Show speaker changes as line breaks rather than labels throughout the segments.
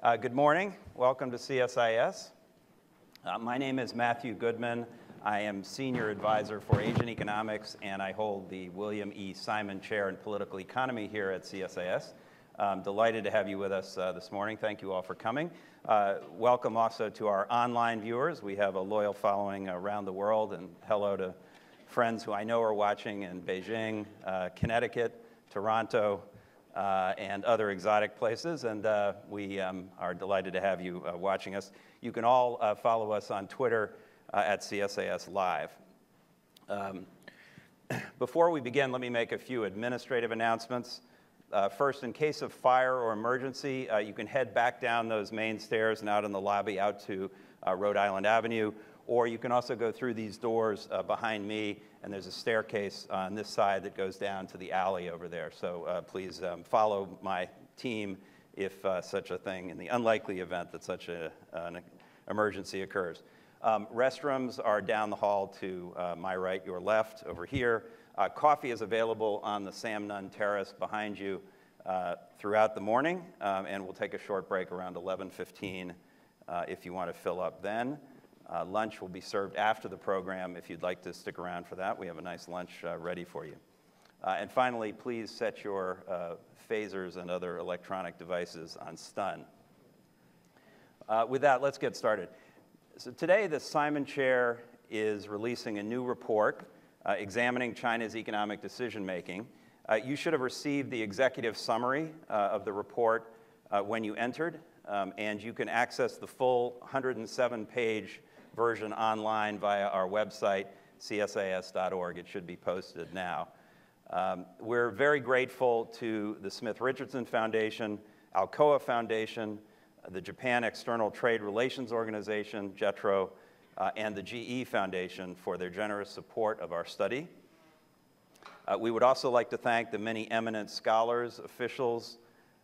Uh, good morning. Welcome to CSIS. Uh, my name is Matthew Goodman. I am Senior Advisor for Asian Economics, and I hold the William E. Simon Chair in Political Economy here at CSIS. I'm delighted to have you with us uh, this morning. Thank you all for coming. Uh, welcome also to our online viewers. We have a loyal following around the world, and hello to friends who I know are watching in Beijing, uh, Connecticut, Toronto, uh, and other exotic places. And uh, we um, are delighted to have you uh, watching us. You can all uh, follow us on Twitter uh, at CSIS Live. Um, before we begin, let me make a few administrative announcements. First, in case of fire or emergency, you can head back down those main stairs and out in the lobby out to Rhode Island Avenue or you can also go through these doors uh, behind me, and there's a staircase on this side that goes down to the alley over there. So uh, please um, follow my team if uh, such a thing, in the unlikely event that such a, an emergency occurs. Um, restrooms are down the hall to uh, my right, your left, over here. Uh, coffee is available on the Sam Nunn Terrace behind you uh, throughout the morning, um, and we'll take a short break around 11:15 if you want to fill up then. Uh, lunch will be served after the program if you'd like to stick around for that. We have a nice lunch uh, ready for you. Uh, and finally, please set your uh, phasers and other electronic devices on stun. Uh, with that, let's get started. So today, the Simon Chair is releasing a new report uh, examining China's economic decision making. you should have received the executive summary of the report when you entered, um, and you can access the full 107 page version online via our website, csis.org. It should be posted now. Um, we're very grateful to the Smith Richardson Foundation, Alcoa Foundation, the Japan External Trade Relations Organization, JETRO, uh, and the GE Foundation for their generous support of our study. Uh, we would also like to thank the many eminent scholars, officials,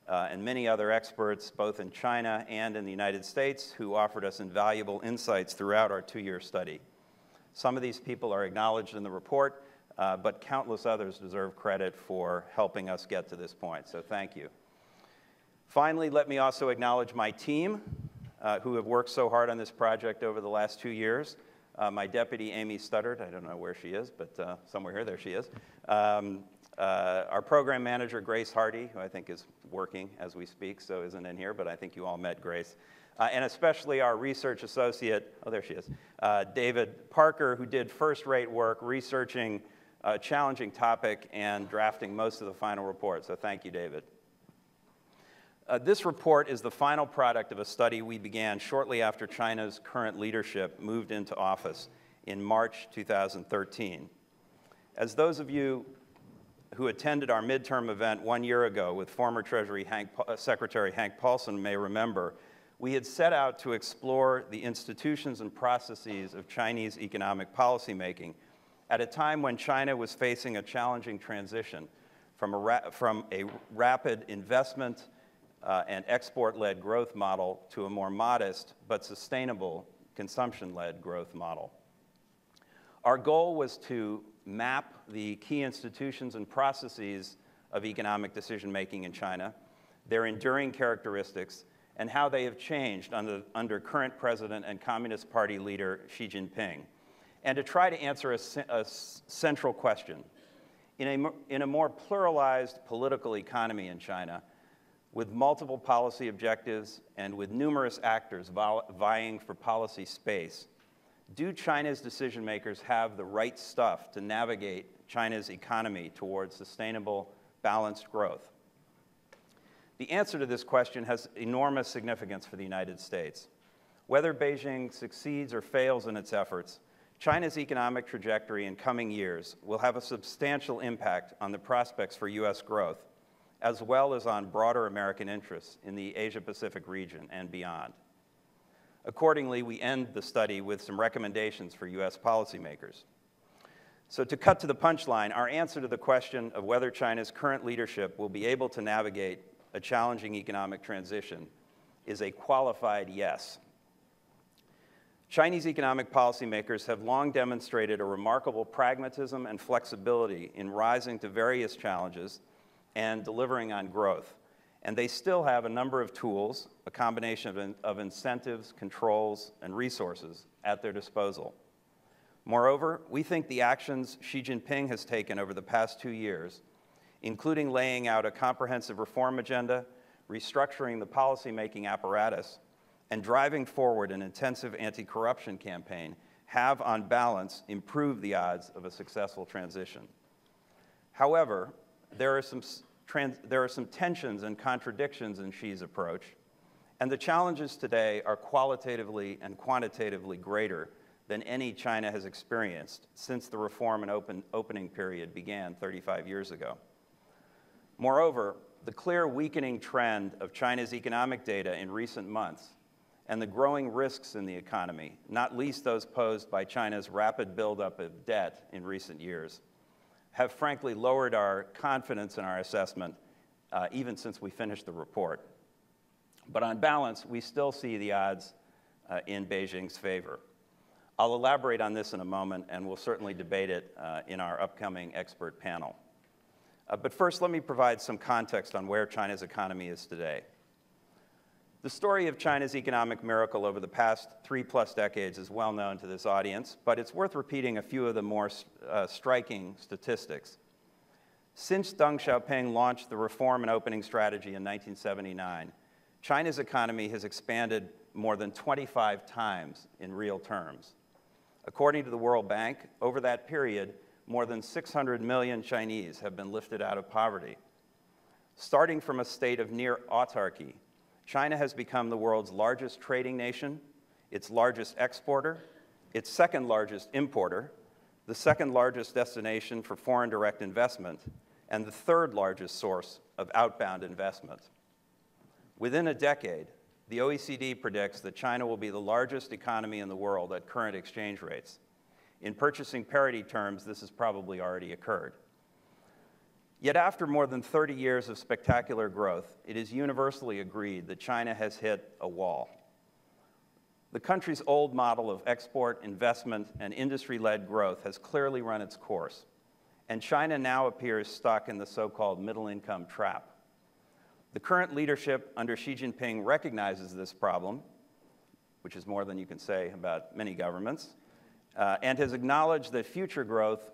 uh, and many other experts, both in China and in the United States, who offered us invaluable insights throughout our two year study. Some of these people are acknowledged in the report, uh, but countless others deserve credit for helping us get to this point, so thank you. Finally, let me also acknowledge my team uh, who have worked so hard on this project over the last two years. Uh, my deputy, Amy Studdert, I don't know where she is, but uh, somewhere here, there she is. Um, uh, our program manager, Grace Hardy, who I think is working as we speak, so isn't in here, but I think you all met Grace. Uh, and especially our research associate, oh, there she is, uh, David Parker, who did first rate work researching a challenging topic and drafting most of the final report. So thank you, David. Uh, this report is the final product of a study we began shortly after China's current leadership moved into office in March 2013. As those of you who attended our midterm event one year ago with former Treasury Hank, uh, Secretary Hank Paulson may remember, we had set out to explore the institutions and processes of Chinese economic policymaking at a time when China was facing a challenging transition from a, from a rapid investment uh, and export led growth model to a more modest but sustainable consumption led growth model. Our goal was to map the key institutions and processes of economic decision making in China, their enduring characteristics, and how they have changed under, under current president and Communist Party leader Xi Jinping, and to try to answer a, a central question. In a, in a more pluralized political economy in China, with multiple policy objectives and with numerous actors vying for policy space, do China's decision makers have the right stuff to navigate China's economy towards sustainable, balanced growth? The answer to this question has enormous significance for the United States. Whether Beijing succeeds or fails in its efforts, China's economic trajectory in coming years will have a substantial impact on the prospects for U.S. growth, as well as on broader American interests in the Asia Pacific region and beyond. Accordingly, we end the study with some recommendations for U.S. policymakers. So, to cut to the punchline, our answer to the question of whether China's current leadership will be able to navigate a challenging economic transition is a qualified yes. Chinese economic policymakers have long demonstrated a remarkable pragmatism and flexibility in rising to various challenges and delivering on growth. And they still have a number of tools, a combination of, in, of incentives, controls, and resources at their disposal. Moreover, we think the actions Xi Jinping has taken over the past two years, including laying out a comprehensive reform agenda, restructuring the policymaking apparatus, and driving forward an intensive anti-corruption campaign, have on balance improved the odds of a successful transition. However, there are some, trans, there are some tensions and contradictions in Xi's approach, and the challenges today are qualitatively and quantitatively greater than any China has experienced since the reform and open, opening period began 35 years ago. Moreover, the clear weakening trend of China's economic data in recent months and the growing risks in the economy, not least those posed by China's rapid buildup of debt in recent years, have frankly lowered our confidence in our assessment uh, even since we finished the report. But on balance, we still see the odds uh, in Beijing's favor. I'll elaborate on this in a moment, and we'll certainly debate it uh, in our upcoming expert panel. Uh, but first, let me provide some context on where China's economy is today. The story of China's economic miracle over the past three plus decades is well known to this audience, but it's worth repeating a few of the more uh, striking statistics. Since Deng Xiaoping launched the reform and opening strategy in 1979, China's economy has expanded more than 25 times in real terms. According to the World Bank, over that period, more than 600 million Chinese have been lifted out of poverty. Starting from a state of near autarky, China has become the world's largest trading nation, its largest exporter, its second largest importer, the second largest destination for foreign direct investment, and the third largest source of outbound investment. Within a decade, the OECD predicts that China will be the largest economy in the world at current exchange rates. In purchasing parity terms, this has probably already occurred. Yet after more than 30 years of spectacular growth, it is universally agreed that China has hit a wall. The country's old model of export, investment, and industry-led growth has clearly run its course, and China now appears stuck in the so-called middle-income trap. The current leadership under Xi Jinping recognizes this problem, which is more than you can say about many governments, uh, and has acknowledged that future growth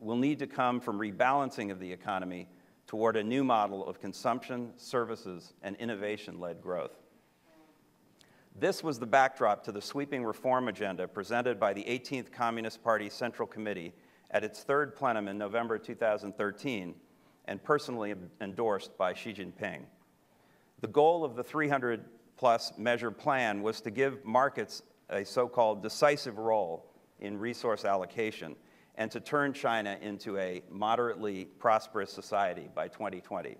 will need to come from rebalancing of the economy toward a new model of consumption, services, and innovation-led growth. This was the backdrop to the sweeping reform agenda presented by the 18th Communist Party Central Committee at its third plenum in November 2013 and personally endorsed by Xi Jinping. The goal of the 300 plus measure plan was to give markets a so-called decisive role in resource allocation and to turn China into a moderately prosperous society by 2020.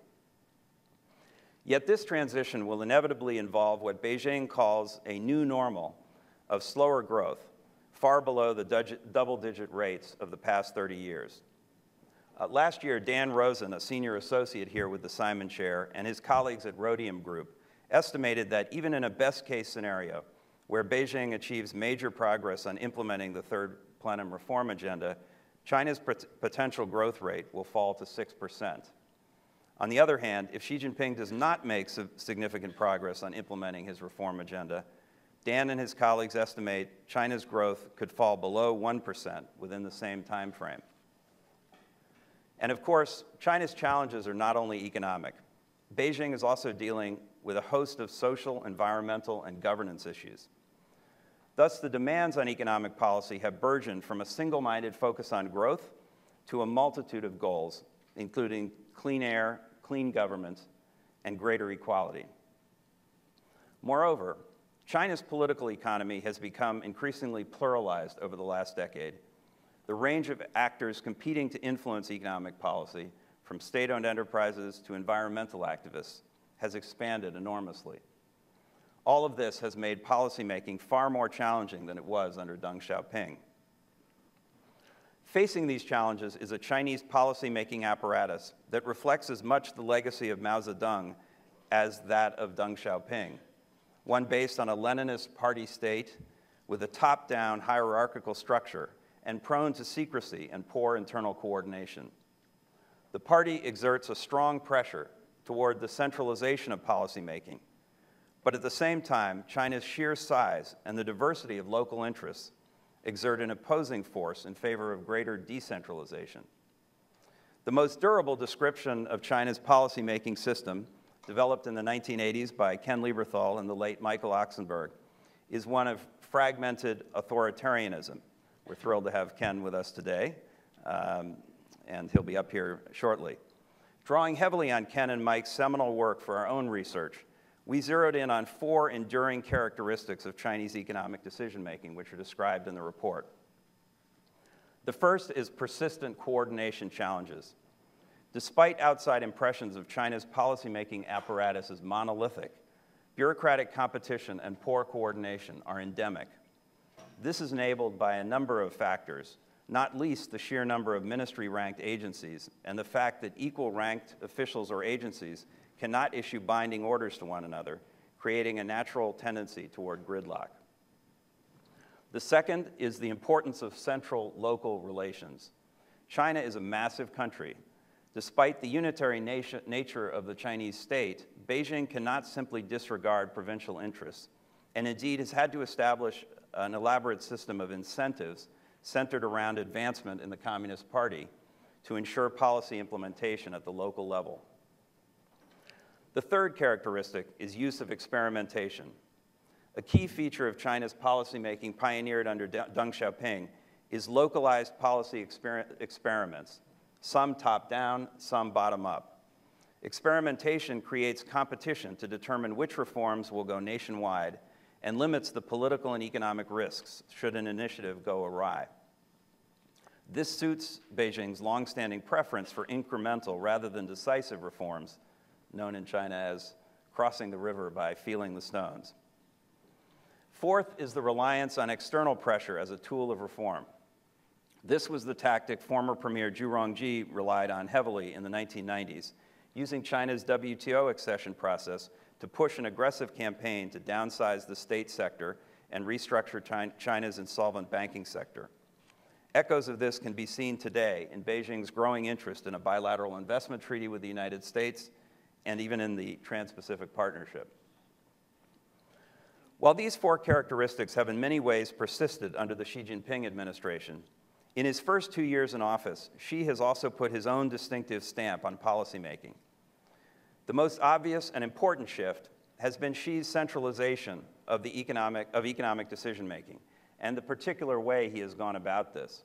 Yet this transition will inevitably involve what Beijing calls a new normal of slower growth, far below the double-digit rates of the past 30 years. Uh, last year, Dan Rosen, a senior associate here with the Simon Chair, and his colleagues at Rhodium Group estimated that even in a best-case scenario, where Beijing achieves major progress on implementing the third plenum reform agenda, China's potential growth rate will fall to 6%. On the other hand, if Xi Jinping does not make significant progress on implementing his reform agenda, Dan and his colleagues estimate China's growth could fall below 1% within the same time frame. And of course, China's challenges are not only economic. Beijing is also dealing with a host of social, environmental, and governance issues. Thus, the demands on economic policy have burgeoned from a single-minded focus on growth to a multitude of goals, including clean air, clean government, and greater equality. Moreover, China's political economy has become increasingly pluralized over the last decade. The range of actors competing to influence economic policy, from state-owned enterprises to environmental activists, has expanded enormously. All of this has made policymaking far more challenging than it was under Deng Xiaoping. Facing these challenges is a Chinese policymaking apparatus that reflects as much the legacy of Mao Zedong as that of Deng Xiaoping, one based on a Leninist party state with a top-down hierarchical structure and prone to secrecy and poor internal coordination. The party exerts a strong pressure toward the centralization of policymaking. But at the same time, China's sheer size and the diversity of local interests exert an opposing force in favor of greater decentralization. The most durable description of China's policymaking system, developed in the 1980s by Ken Lieberthal and the late Michael Oksenberg, is one of fragmented authoritarianism. We're thrilled to have Ken with us today, um, and he'll be up here shortly. Drawing heavily on Ken and Mike's seminal work for our own research, we zeroed in on four enduring characteristics of Chinese economic decision making, which are described in the report. The first is persistent coordination challenges. Despite outside impressions of China's policymaking apparatus as monolithic, bureaucratic competition and poor coordination are endemic. This is enabled by a number of factors, not least the sheer number of ministry ranked agencies and the fact that equal ranked officials or agencies cannot issue binding orders to one another, creating a natural tendency toward gridlock. The second is the importance of central local relations. China is a massive country. Despite the unitary nature of the Chinese state, Beijing cannot simply disregard provincial interests, and indeed has had to establish an elaborate system of incentives centered around advancement in the Communist Party to ensure policy implementation at the local level. The third characteristic is use of experimentation. A key feature of China's policymaking pioneered under Deng Xiaoping is localized policy exper experiments, some top down, some bottom up. Experimentation creates competition to determine which reforms will go nationwide and limits the political and economic risks should an initiative go awry. This suits Beijing's longstanding preference for incremental rather than decisive reforms, known in China as crossing the river by feeling the stones. Fourth is the reliance on external pressure as a tool of reform. This was the tactic former Premier Zhu Rongji relied on heavily in the 1990s, using China's WTO accession process to push an aggressive campaign to downsize the state sector and restructure China's insolvent banking sector. Echoes of this can be seen today in Beijing's growing interest in a bilateral investment treaty with the United States and even in the Trans Pacific Partnership. While these four characteristics have in many ways persisted under the Xi Jinping administration, in his first two years in office, Xi has also put his own distinctive stamp on policymaking. The most obvious and important shift has been Xi's centralization of, the economic, of economic decision making and the particular way he has gone about this.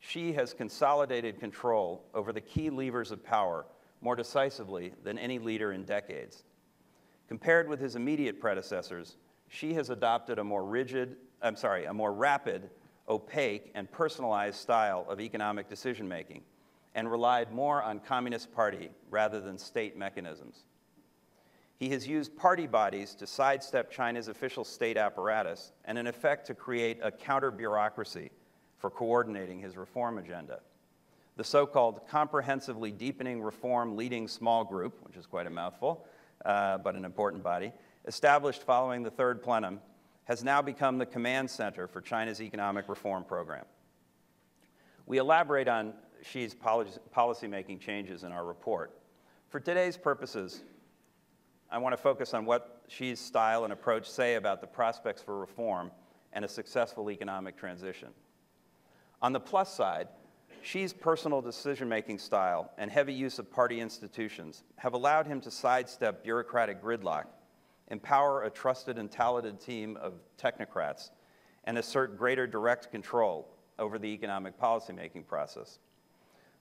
Xi has consolidated control over the key levers of power more decisively than any leader in decades. Compared with his immediate predecessors, Xi has adopted a more rigid, I'm sorry, a more rapid, opaque, and personalized style of economic decision making and relied more on Communist Party rather than state mechanisms. He has used party bodies to sidestep China's official state apparatus and, in effect, to create a counter bureaucracy for coordinating his reform agenda. The so called Comprehensively Deepening Reform Leading Small Group, which is quite a mouthful, uh, but an important body, established following the third plenum, has now become the command center for China's economic reform program. We elaborate on Xi's policy-making changes in our report. For today's purposes, I want to focus on what Xi's style and approach say about the prospects for reform and a successful economic transition. On the plus side, Xi's personal decision-making style and heavy use of party institutions have allowed him to sidestep bureaucratic gridlock, empower a trusted and talented team of technocrats, and assert greater direct control over the economic policymaking process.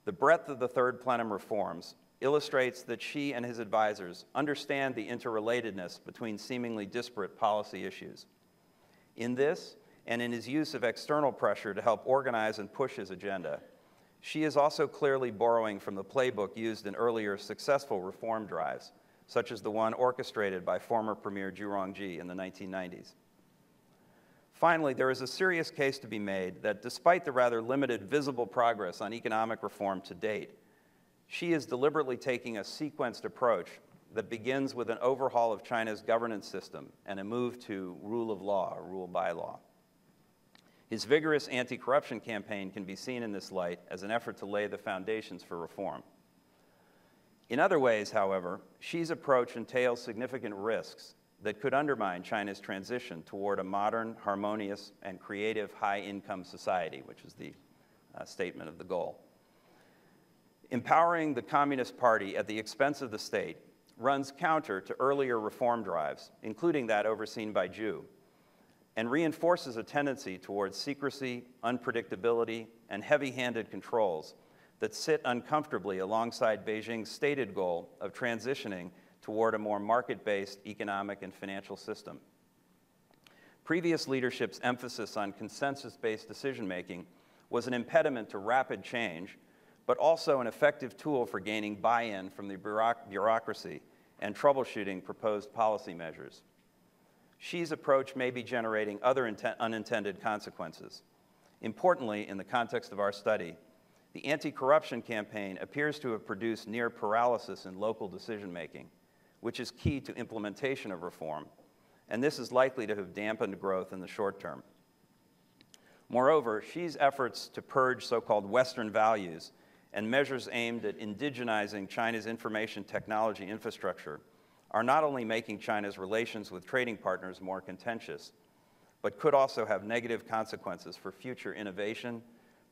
The breadth of the third plenum reforms illustrates that Xi and his advisors understand the interrelatedness between seemingly disparate policy issues. In this, and in his use of external pressure to help organize and push his agenda, Xi is also clearly borrowing from the playbook used in earlier successful reform drives, such as the one orchestrated by former Premier Zhu Rongji in the 1990s. Finally, there is a serious case to be made that despite the rather limited visible progress on economic reform to date, Xi is deliberately taking a sequenced approach that begins with an overhaul of China's governance system and a move to rule of law, rule by law. His vigorous anti corruption campaign can be seen in this light as an effort to lay the foundations for reform. In other ways, however, Xi's approach entails significant risks that could undermine China's transition toward a modern, harmonious, and creative high-income society, which is the uh, statement of the goal. Empowering the Communist Party at the expense of the state runs counter to earlier reform drives, including that overseen by Zhu, and reinforces a tendency towards secrecy, unpredictability, and heavy-handed controls that sit uncomfortably alongside Beijing's stated goal of transitioning toward a more market-based economic and financial system. Previous leadership's emphasis on consensus-based decision-making was an impediment to rapid change, but also an effective tool for gaining buy-in from the bureaucracy and troubleshooting proposed policy measures. Xi's approach may be generating other unintended consequences. Importantly, in the context of our study, the anti-corruption campaign appears to have produced near paralysis in local decision-making, which is key to implementation of reform, and this is likely to have dampened growth in the short term. Moreover, Xi's efforts to purge so-called Western values and measures aimed at indigenizing China's information technology infrastructure are not only making China's relations with trading partners more contentious, but could also have negative consequences for future innovation,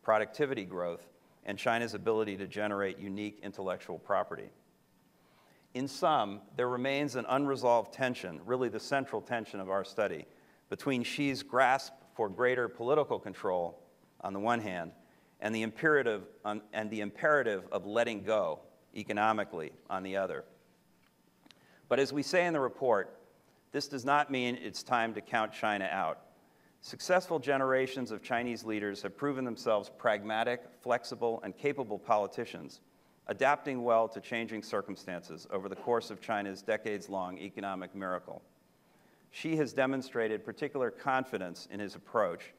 productivity growth, and China's ability to generate unique intellectual property. In sum, there remains an unresolved tension, really the central tension of our study, between Xi's grasp for greater political control on the one hand, and the imperative, um, and the imperative of letting go economically on the other. But as we say in the report, this does not mean it's time to count China out. Successful generations of Chinese leaders have proven themselves pragmatic, flexible, and capable politicians, adapting well to changing circumstances over the course of China's decades-long economic miracle. Xi has demonstrated particular confidence in his approach,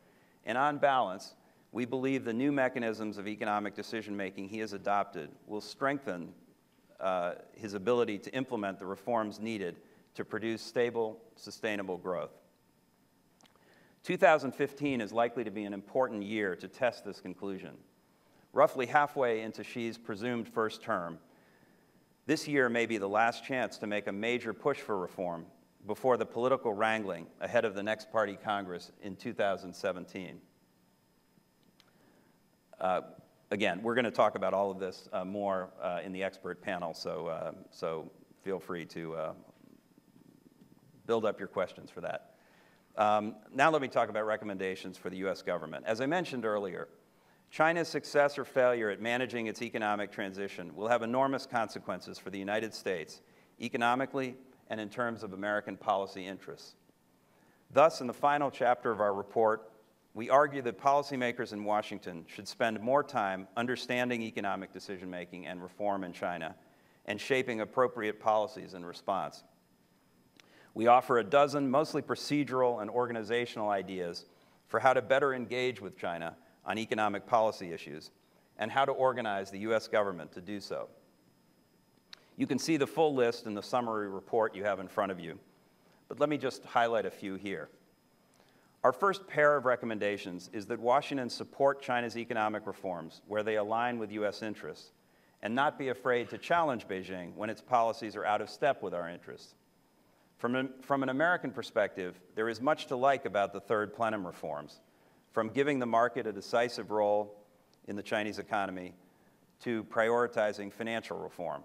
and on balance, we believe the new mechanisms of economic decision-making he has adopted will strengthen uh, his ability to implement the reforms needed to produce stable, sustainable growth. 2015 is likely to be an important year to test this conclusion. Roughly halfway into Xi's presumed first term, this year may be the last chance to make a major push for reform before the political wrangling ahead of the next party Congress in 2017. Uh, again, we're going to talk about all of this uh, more uh, in the expert panel, so, uh, so feel free to uh, build up your questions for that. Um, now let me talk about recommendations for the U.S. government. As I mentioned earlier, China's success or failure at managing its economic transition will have enormous consequences for the United States, economically and in terms of American policy interests. Thus, in the final chapter of our report, we argue that policymakers in Washington should spend more time understanding economic decision-making and reform in China and shaping appropriate policies in response. We offer a dozen mostly procedural and organizational ideas for how to better engage with China on economic policy issues and how to organize the U.S. government to do so. You can see the full list in the summary report you have in front of you, but let me just highlight a few here. Our first pair of recommendations is that Washington support China's economic reforms where they align with U.S. interests and not be afraid to challenge Beijing when its policies are out of step with our interests. From an, from an American perspective, there is much to like about the third plenum reforms, from giving the market a decisive role in the Chinese economy to prioritizing financial reform.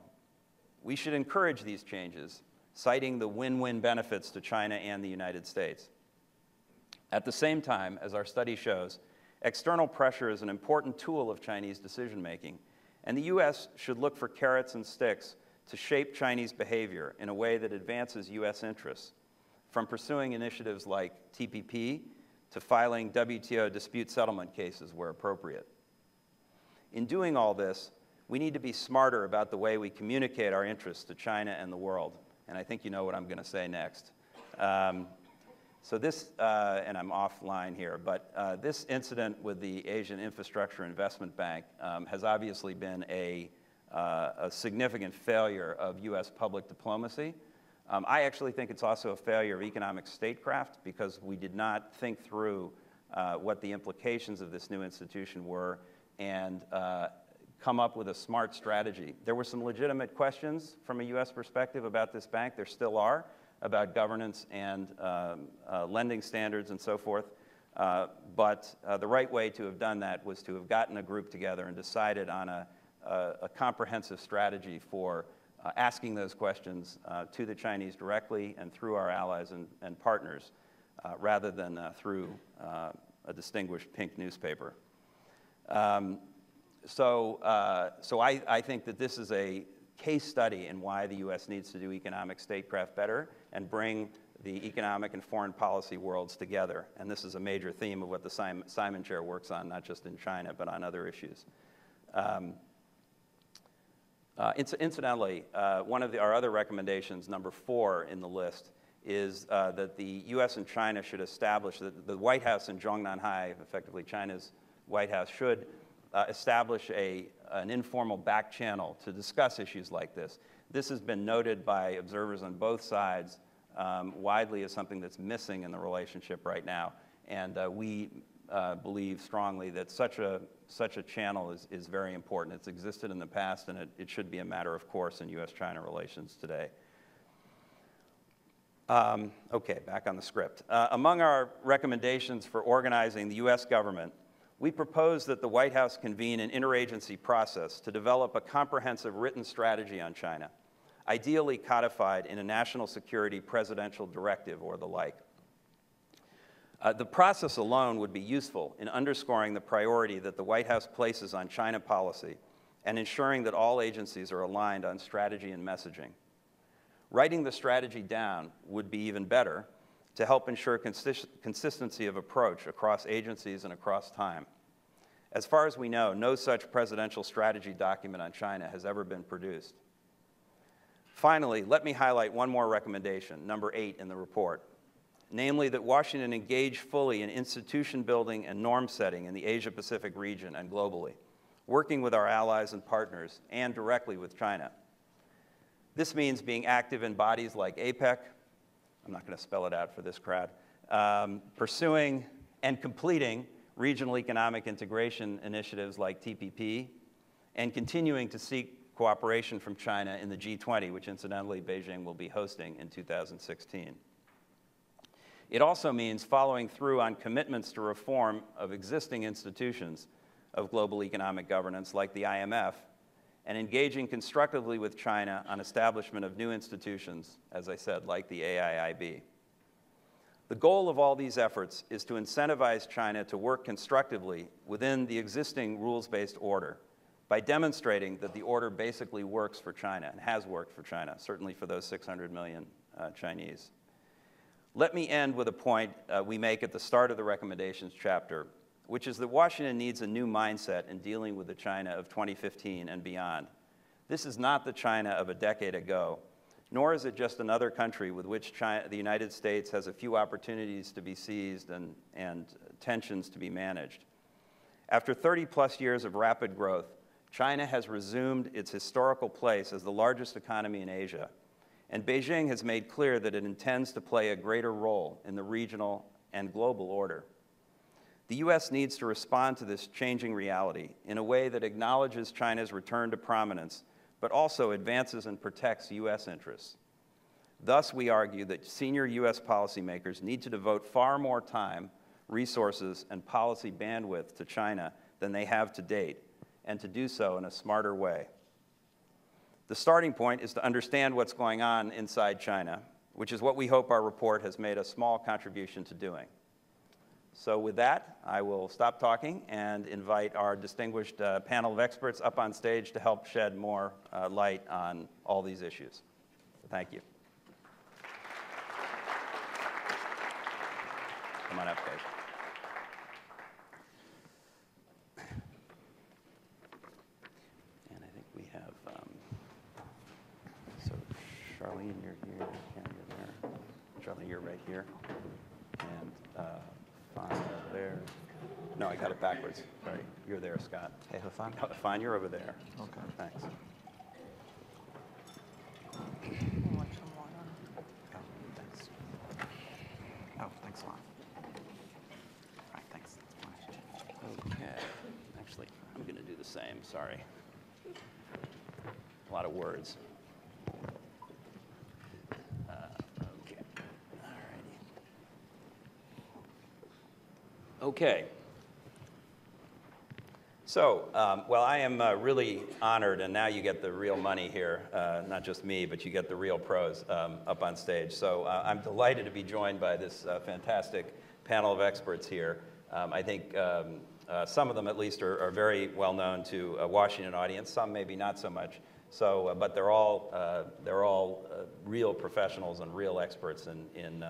We should encourage these changes, citing the win-win benefits to China and the United States. At the same time, as our study shows, external pressure is an important tool of Chinese decision-making, and the U.S. should look for carrots and sticks to shape Chinese behavior in a way that advances U.S. interests, from pursuing initiatives like TPP to filing WTO dispute settlement cases where appropriate. In doing all this, we need to be smarter about the way we communicate our interests to China and the world. And I think you know what I'm going to say next. Um, so this, uh, and I'm offline here, but uh, this incident with the Asian Infrastructure Investment Bank um, has obviously been a uh, a significant failure of U.S. public diplomacy. Um, I actually think it's also a failure of economic statecraft because we did not think through uh, what the implications of this new institution were and uh, come up with a smart strategy. There were some legitimate questions from a U.S. perspective about this bank. There still are about governance and um, uh, lending standards and so forth. Uh, but uh, the right way to have done that was to have gotten a group together and decided on a, a, a comprehensive strategy for uh, asking those questions uh, to the Chinese directly and through our allies and, and partners, uh, rather than through a distinguished pink newspaper. Um, so, so I, I think that this is a case study in why the U.S. needs to do economic statecraft better and bring the economic and foreign policy worlds together. And this is a major theme of what the Simon, Simon Chair works on, not just in China, but on other issues. Um, uh, incidentally, uh, one of the, our other recommendations, number four in the list, is uh, that the U.S. and China should establish that the White House in Zhongnanhai, effectively China's White House, should uh, establish a, an informal back channel to discuss issues like this. This has been noted by observers on both sides um, widely as something that's missing in the relationship right now. And uh, we uh, believe strongly that such a, such a channel is, is very important. It's existed in the past, and it, it should be a matter of course in U.S. China relations today. Um, okay, back on the script. Uh, among our recommendations for organizing the U.S. government we propose that the White House convene an interagency process to develop a comprehensive written strategy on China, ideally codified in a national security presidential directive or the like. Uh, the process alone would be useful in underscoring the priority that the White House places on China policy and ensuring that all agencies are aligned on strategy and messaging. Writing the strategy down would be even better to help ensure consist consistency of approach across agencies and across time. As far as we know, no such presidential strategy document on China has ever been produced. Finally, let me highlight one more recommendation, number eight in the report, namely that Washington engage fully in institution building and norm setting in the Asia Pacific region and globally, working with our allies and partners and directly with China. This means being active in bodies like APEC, I'm not going to spell it out for this crowd, um, pursuing and completing regional economic integration initiatives like TPP, and continuing to seek cooperation from China in the G20, which incidentally Beijing will be hosting in 2016. It also means following through on commitments to reform of existing institutions of global economic governance like the IMF and engaging constructively with China on establishment of new institutions, as I said, like the AIIB. The goal of all these efforts is to incentivize China to work constructively within the existing rules-based order by demonstrating that the order basically works for China and has worked for China, certainly for those 600 million uh, Chinese. Let me end with a point uh, we make at the start of the recommendations chapter which is that Washington needs a new mindset in dealing with the China of 2015 and beyond. This is not the China of a decade ago, nor is it just another country with which China, the United States has a few opportunities to be seized and, and tensions to be managed. After 30 plus years of rapid growth, China has resumed its historical place as the largest economy in Asia, and Beijing has made clear that it intends to play a greater role in the regional and global order. The U.S. needs to respond to this changing reality in a way that acknowledges China's return to prominence, but also advances and protects U.S. interests. Thus, we argue that senior U.S. policymakers need to devote far more time, resources, and policy bandwidth to China than they have to date, and to do so in a smarter way. The starting point is to understand what's going on inside China, which is what we hope our report has made a small contribution to doing. So with that, I will stop talking and invite our distinguished uh, panel of experts up on stage to help shed more uh, light on all these issues. Thank you. Come on up, guys. And I think we have, um, so Charlene, you're here, Ken, you're there. Charlene, you're right here. And uh, Fine, there. No, I got it backwards. Sorry. You're there, Scott.
Hey, He Fan?
Oh, Fine, you're over there.
Okay.
Thanks.
Oh, thanks. Oh, thanks a lot. All right, thanks.
Okay. Actually, I'm going to do the same. Sorry. A lot of words. Uh, okay. All righty. Okay. So, um, well, I am uh, really honored, and now you get the real money here, uh, not just me, but you get the real pros um, up on stage. So uh, I'm delighted to be joined by this uh, fantastic panel of experts here. Um, I think um, uh, some of them, at least, are, are, very well known to a Washington audience. Some maybe not so much. So, uh, but they're all they're all real professionals and real experts in in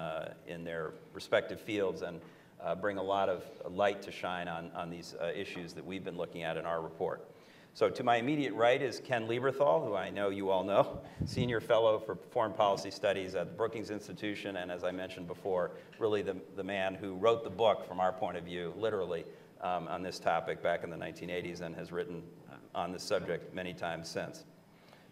in their respective fields and uh, bring a lot of light to shine on, on these uh, issues that we've been looking at in our report. So to my immediate right is Ken Lieberthal, who I know you all know, Senior Fellow for Foreign Policy Studies at the Brookings Institution, and as I mentioned before, really the, the man who wrote the book from our point of view, literally, um, on this topic back in the 1980s and has written on this subject many times since.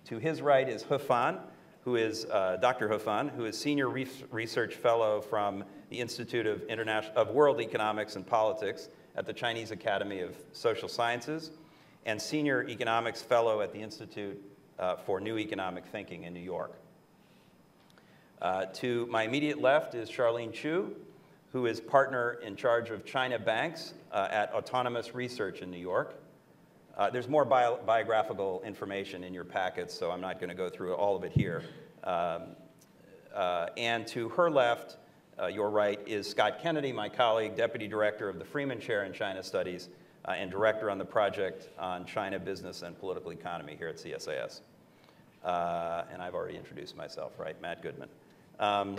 To his right is He Fan, who is uh, Dr. He Fan, who is Senior Research Fellow from the Institute of, International, of World Economics and Politics at the Chinese Academy of Social Sciences, and Senior Economics Fellow at the Institute uh, for New Economic Thinking in New York. Uh, to my immediate left is Charlene Chu, who is partner in charge of China banks uh, at Autonomous Research in New York. Uh, there's more bio biographical information in your packets, so I'm not going to go through all of it here. Um, uh, and to her left, uh, your right, is Scott Kennedy, my colleague, Deputy Director of the Freeman Chair in China Studies uh, and Director on the project on China business and political economy here at CSIS. Uh, and I've already introduced myself, right? Matt Goodman. Um,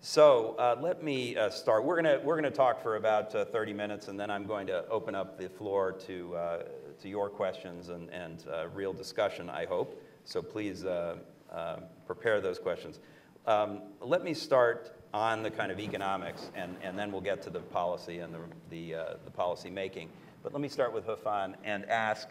so uh, let me uh, start. We're going we're gonna talk for about 30 minutes, and then I'm going to open up the floor to to your questions and, and uh, real discussion, I hope. So please uh, uh, prepare those questions. Um, let me start on the kind of economics, and, and then we'll get to the policy and the, the, uh, the policy making. But let me start with He Fan and ask,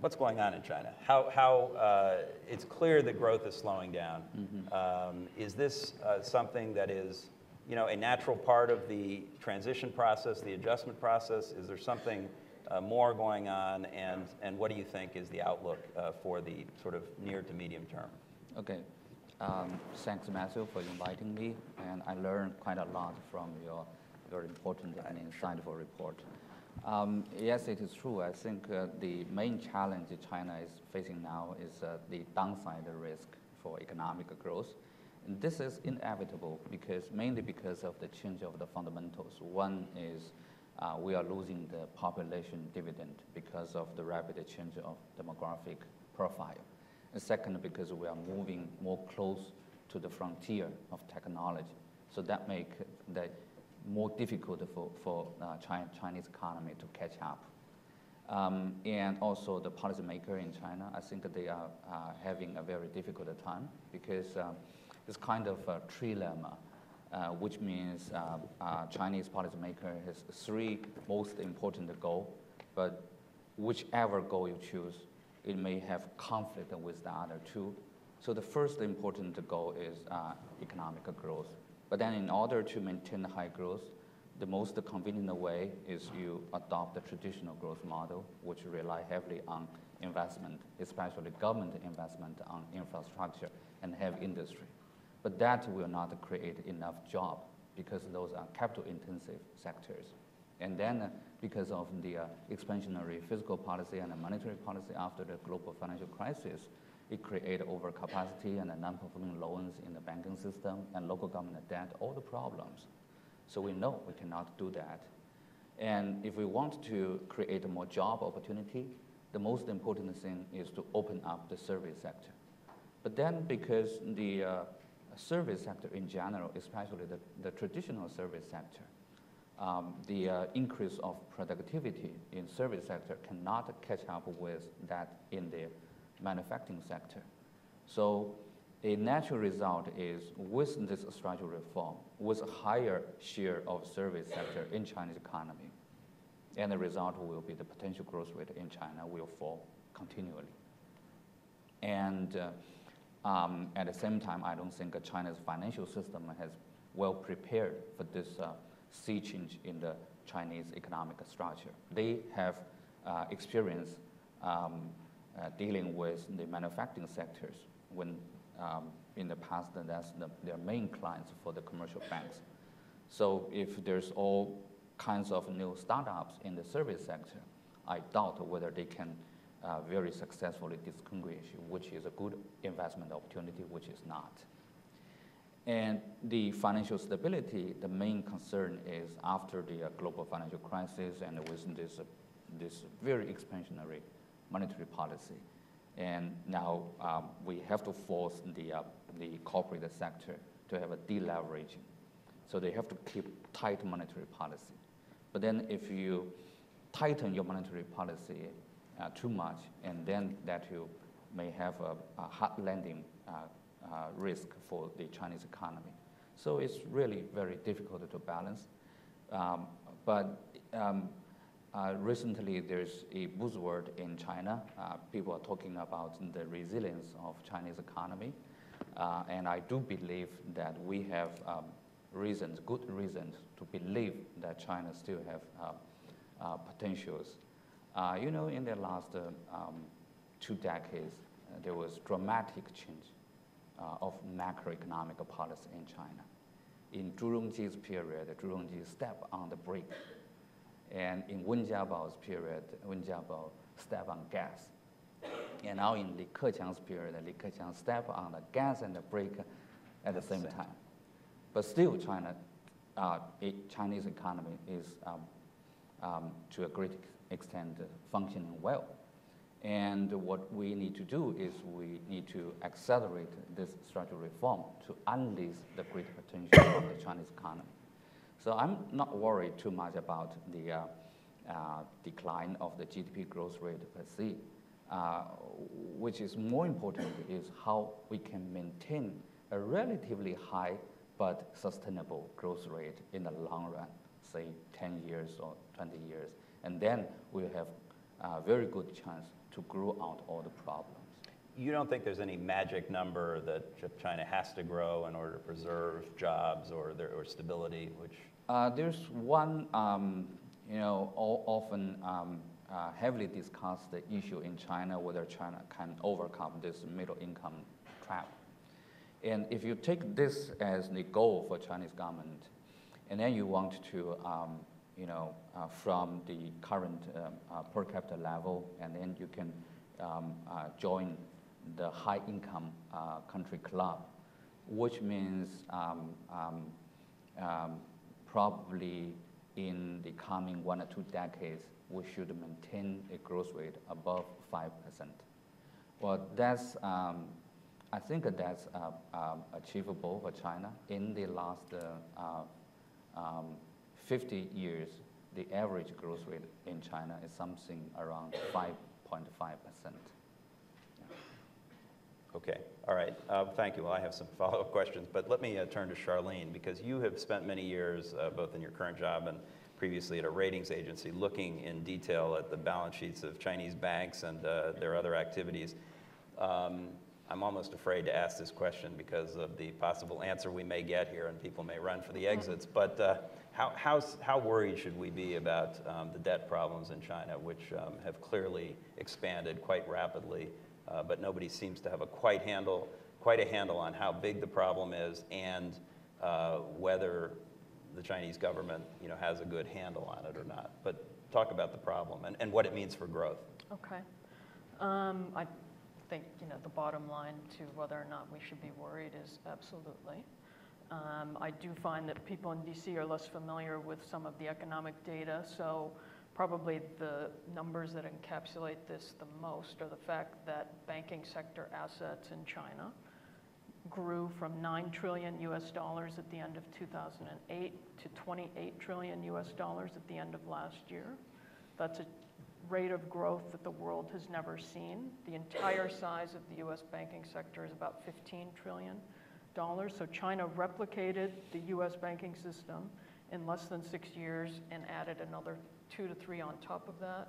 what's going on in China? How, how uh, it's clear that growth is slowing down. Mm-hmm. Um, is this uh, something that is, you know, a natural part of the transition process, the adjustment process? Is there something more going on, and, and what do you think is the outlook uh, for the sort of near to medium term?
Okay. Um, thanks, Matthew, for inviting me, and I learned quite a lot from your very important and insightful report. Um, yes, it is true. I think uh, the main challenge China is facing now is uh, the downside risk for economic growth. And this is inevitable because mainly because of the change of the fundamentals. One is uh, we are losing the population dividend because of the rapid change of demographic profile. And second, because we are moving more close to the frontier of technology. So that makes that more difficult for, for uh, China, Chinese economy to catch up. Um, and also the policymaker in China, I think they are uh, having a very difficult time because uh, it's kind of a trilemma. Uh, which means uh, uh, Chinese policymaker has three most important goals, but whichever goal you choose, it may have conflict with the other two. So the first important goal is economic growth. But then in order to maintain high growth, the most convenient way is you adopt the traditional growth model, which rely heavily on investment, especially government investment on infrastructure and heavy industry. But that will not create enough job because those are capital intensive sectors. And then uh, because of the uh, expansionary fiscal policy and the monetary policy after the global financial crisis, it created overcapacity and non-performing loans in the banking system and local government debt, all the problems. So we know we cannot do that. And if we want to create more job opportunity, the most important thing is to open up the service sector. But then because the uh, service sector in general, especially the, the traditional service sector, um, the uh, increase of productivity in service sector cannot catch up with that in the manufacturing sector. So a natural result is with this structural reform, with a higher share of service sector in Chinese economy, and the result will be the potential growth rate in China will fall continually. And uh, um, at the same time, I don't think China's financial system has well prepared for this uh, sea change in the Chinese economic structure. They have uh, experienced um, uh, dealing with the manufacturing sectors when um, in the past that's the, their main clients for the commercial banks. So if there's all kinds of new startups in the service sector, I doubt whether they can very successfully distinguish which is a good investment opportunity, which is not. And the financial stability, the main concern is after the uh, global financial crisis and with this, uh, this very expansionary monetary policy. And now um, we have to force the, uh, the corporate sector to have a deleveraging. So they have to keep tight monetary policy. But then if you tighten your monetary policy uh, too much, and then that you may have a, a hard landing uh, uh, risk for the Chinese economy. So it's really very difficult to balance. Um, but um, uh, recently, there's a buzzword in China. Uh, people are talking about the resilience of Chinese economy, uh, and I do believe that we have um, reasons, good reasons, to believe that China still have uh, uh, potentials. Uh, you know, in the last um, two decades, there was dramatic change of macroeconomic policy in China. In Zhu Rongji's period, Zhu Rongji stepped on the brake and in Wen Jiabao's period, Wen Jiabao stepped on gas. And now in Li Keqiang's period, Li Keqiang stepped on the gas and the brake at the same time. But still, China, uh, it, Chinese economy is um, um, to a great extent functioning well. And what we need to do is we need to accelerate this structural reform to unleash the great potential of the Chinese economy. So I'm not worried too much about the uh, uh, decline of the GDP growth rate per se. Uh, which is more important is how we can maintain a relatively high but sustainable growth rate in the long run, say 10 years or 20 years. And then we'll have a very good chance to grow out all the problems.
You don't think there's any magic number that China has to grow in order to preserve jobs or, their, or stability, which
uh, there's one, um, you know, often um, uh, heavily discussed the issue in China whether China can overcome this middle income trap. And if you take this as the goal for Chinese government, and then you want to, um, you know, from the current um, uh, per capita level, and then you can um, uh, join the high income uh, country club, which means um, probably in the coming one or two decades, we should maintain a growth rate above 5%. Well, that's, um, I think that's uh, um, achievable for China. In the last uh, uh um, 50 years, the average growth rate in China is something around 5.5%.
Okay, all right. Uh, thank you. Well, I have some follow-up questions, but let me uh, turn to Charlene because you have spent many years, uh, both in your current job and previously at a ratings agency, looking in detail at the balance sheets of Chinese banks and uh, their other activities. Um, I'm almost afraid to ask this question because of the possible answer we may get here, and people may run for the exits. But uh, how, worried should we be about um, the debt problems in China, which um, have clearly expanded quite rapidly? uh, but nobody seems to have a quite handle, quite a handle on how big the problem is and uh, whether the Chinese government, you know, has a good handle on it or not. But talk about the problem and, what it means for growth.
Okay. Um, I think, you know, the bottom line to whether or not we should be worried is absolutely. Um, I do find that people in DC are less familiar with some of the economic data, so Probably the numbers that encapsulate this the most are the fact that banking sector assets in China grew from 9 trillion US dollars at the end of 2008 to 28 trillion US dollars at the end of last year. That's a rate of growth that the world has never seen. The entire size of the US banking sector is about 15 trillion dollars. So China replicated the US banking system in less than six years and added another two to three on top of that.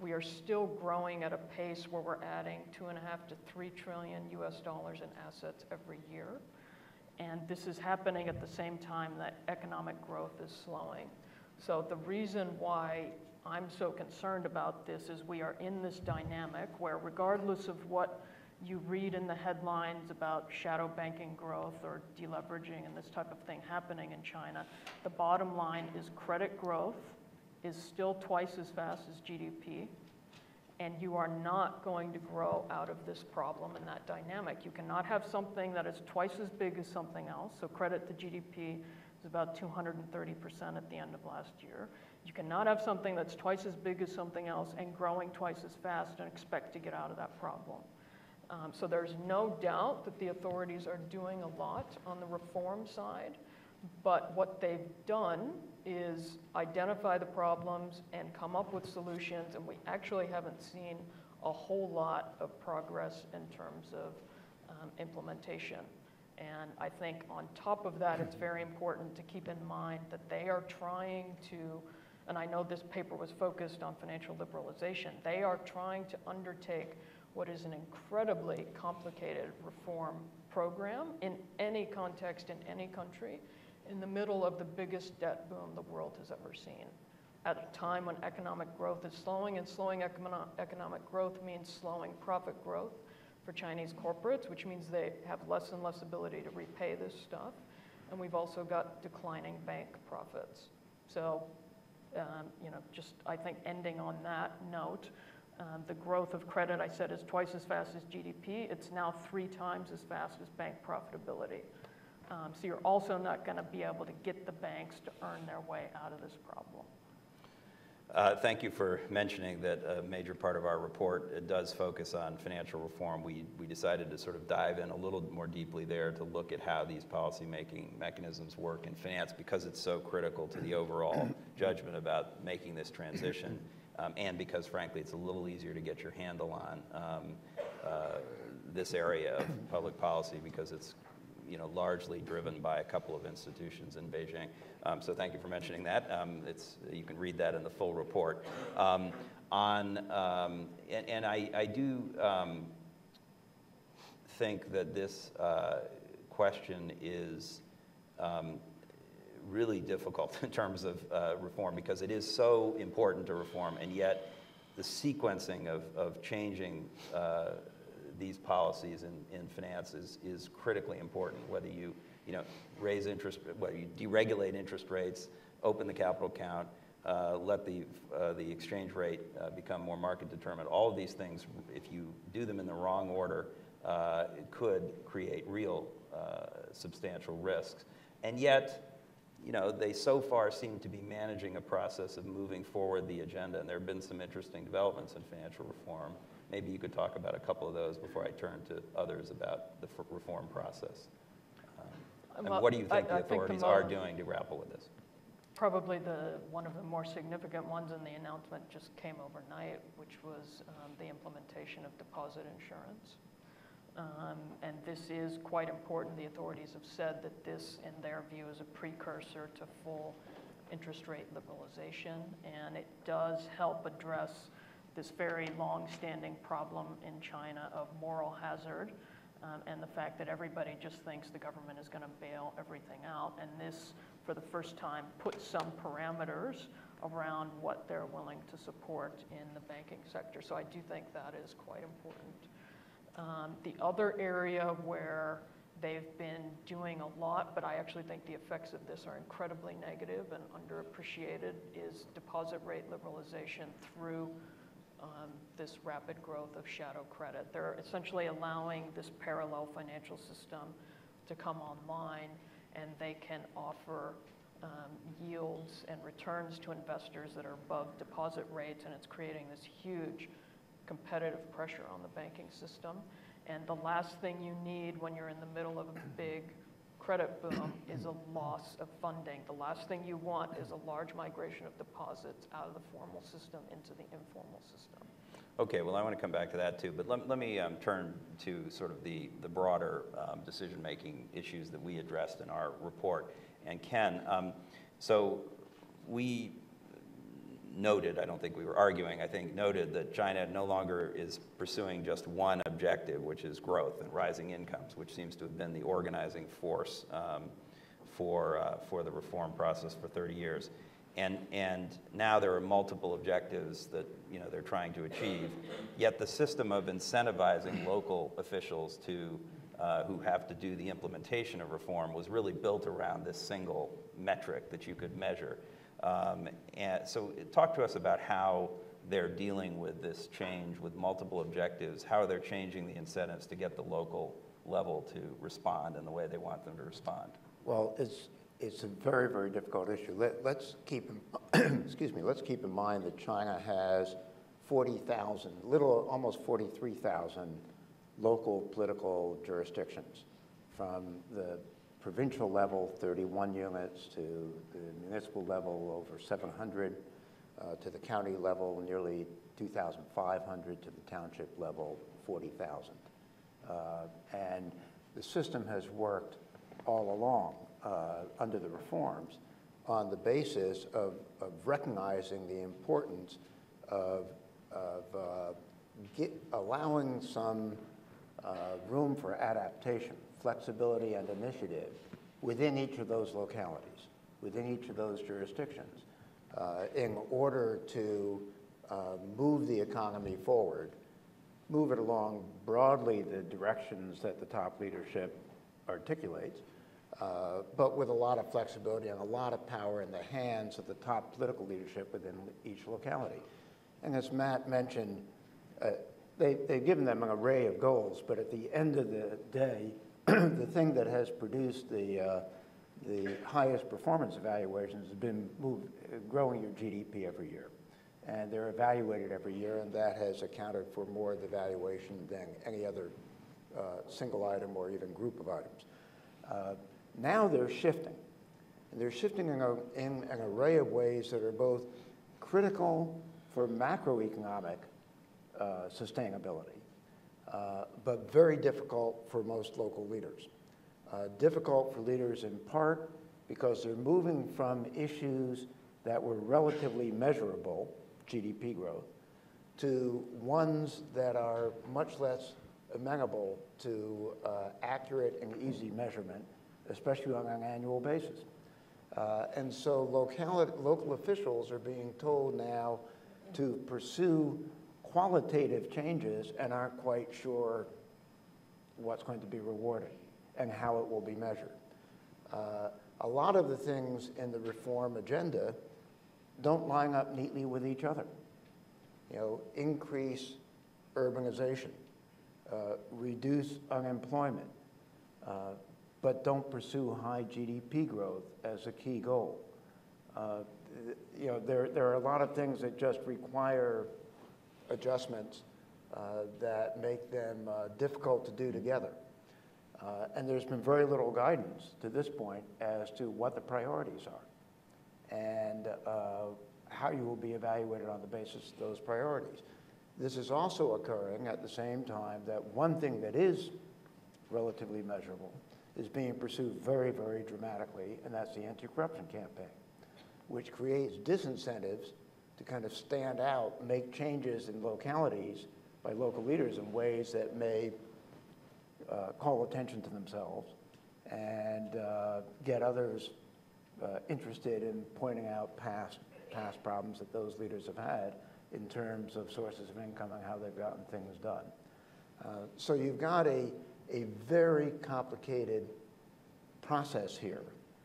We are still growing at a pace where we're adding two and a half to three trillion US dollars in assets every year. And this is happening at the same time that economic growth is slowing. So the reason why I'm so concerned about this is we are in this dynamic where regardless of what you read in the headlines about shadow banking growth or deleveraging and this type of thing happening in China, the bottom line is credit growth is still twice as fast as GDP, and you are not going to grow out of this problem and that dynamic. You cannot have something that is twice as big as something else. So credit to GDP is about 230% at the end of last year. You cannot have something that's twice as big as something else and growing twice as fast and expect to get out of that problem. Um, so there's no doubt that the authorities are doing a lot on the reform side, but what they've done is identify the problems and come up with solutions, and we actually haven't seen a whole lot of progress in terms of um, implementation. And I think on top of that, it's very important to keep in mind that they are trying to, and I know this paper was focused on financial liberalization, they are trying to undertake what is an incredibly complicated reform program in any context, in any country, in the middle of the biggest debt boom the world has ever seen. At a time when economic growth is slowing, and slowing econo economic growth means slowing profit growth for Chinese corporates, which means they have less and less ability to repay this stuff. And we've also got declining bank profits. So, um, you know, just I think ending on that note, um, the growth of credit, I said, is twice as fast as GDP. It's now three times as fast as bank profitability. Um, so you're also not going to be able to get the banks to earn their way out of this problem.
Uh, thank you for mentioning that a major part of our report does focus on financial reform. We, we decided to sort of dive in a little more deeply there to look at how these policy-making mechanisms work in finance because it's so critical to the overall judgment about making this transition um, and because, frankly, it's a little easier to get your handle on um, uh, this area of public policy because it's you know, largely driven by a couple of institutions in Beijing. Um, so thank you for mentioning that. Um, it's, you can read that in the full report. Um, on, um, and, and I, I do um, think that this uh, question is um, really difficult in terms of uh, reform because it is so important to reform, and yet the sequencing of, of changing uh, these policies in, in finance is, is critically important, whether you, you know, raise interest, whether you deregulate interest rates, open the capital account, uh, let the, uh, the exchange rate uh, become more market determined. All of these things, if you do them in the wrong order, uh, could create real uh, substantial risks. And yet, you know, they so far seem to be managing a process of moving forward the agenda, and there have been some interesting developments in financial reform. Maybe you could talk about a couple of those before I turn to others about the reform process. Um, and
Well,
what do you
I-
think the
I think the
authorities are doing to grapple with this?
Probably the, one of the more significant ones in the announcement just came overnight, which was um, the implementation of deposit insurance. Um, And this is quite important. The authorities have said that this, in their view, is a precursor to full interest rate liberalization, and it does help address this very long-standing problem in China of moral hazard, um, and the fact that everybody just thinks the government is going to bail everything out. And this, for the first time, puts some parameters around what they're willing to support in the banking sector. So I do think that is quite important. Um, the other area where they've been doing a lot, but I actually think the effects of this are incredibly negative and underappreciated, is deposit rate liberalization through um, this rapid growth of shadow credit. They're essentially allowing this parallel financial system to come online, and they can offer um, yields and returns to investors that are above deposit rates, and it's creating this huge competitive pressure on the banking system. And the last thing you need when you're in the middle of a big credit boom is a loss of funding. The last thing you want is a large migration of deposits out of the formal system into the informal system.
Okay, well, I want to come back to that too, but let, let me um, turn to sort of the, the broader um, decision-making issues that we addressed in our report. And Ken, um, so we noted, I don't think we were arguing, I think noted that China no longer is pursuing just one objective, which is growth and rising incomes, which seems to have been the organizing force um, for, uh, for the reform process for 30 years. And, and now there are multiple objectives that you know, they're trying to achieve. Yet the system of incentivizing local officials to, uh, who have to do the implementation of reform was really built around this single metric that you could measure. Um, and so talk to us about how they're dealing with this change with multiple objectives, how they're changing the incentives to get the local level to respond in the way they want them to respond.
Well, it's, it's a very, very difficult issue. Let, let's keep, in, excuse me, let's keep in mind that China has 40,000, little, almost 43,000 local political jurisdictions, from the provincial level, 31 units, to the municipal level, over 700, uh, to the county level, nearly 2,500, to the township level, 40,000. Uh, and the system has worked all along uh, under the reforms on the basis of, of recognizing the importance of, of uh, allowing some uh, room for adaptation, flexibility, and initiative within each of those localities, within each of those jurisdictions, uh, in order to uh, move the economy forward, move it along broadly the directions that the top leadership articulates, uh, but with a lot of flexibility and a lot of power in the hands of the top political leadership within each locality. And as Matt mentioned, uh, they, they've given them an array of goals, but at the end of the day, the thing that has produced the, uh, the highest performance evaluations has been growing your GDP every year. And they're evaluated every year, and that has accounted for more of the valuation than any other uh, single item or even group of items. Uh, now they're shifting. And they're shifting in, a, in an array of ways that are both critical for macroeconomic uh, sustainability, uh, but very difficult for most local leaders. Uh, difficult for leaders in part because they're moving from issues that were relatively measurable, GDP growth, to ones that are much less amenable to uh, accurate and easy measurement especially on an annual basis. Uh, and so locality, local officials are being told now to pursue qualitative changes and aren't quite sure what's going to be rewarded and how it will be measured. Uh, a lot of the things in the reform agenda don't line up neatly with each other. You know, increase urbanization, uh, reduce unemployment, uh, but don't pursue high GDP growth as a key goal. Uh, you know, there, there are a lot of things that just require adjustments uh, that make them uh, difficult to do together. Uh, and there's been very little guidance to this point as to what the priorities are and uh, how you will be evaluated on the basis of those priorities. This is also occurring at the same time that one thing that is relatively measurable is being pursued very, very dramatically, and that's the anti-corruption campaign, which creates disincentives to kind of stand out, make changes in localities by local leaders in ways that may uh, call attention to themselves and uh, get others uh, interested in pointing out past, past problems that those leaders have had in terms of sources of income and how they've gotten things done. Uh, so you've got a, a very complicated process here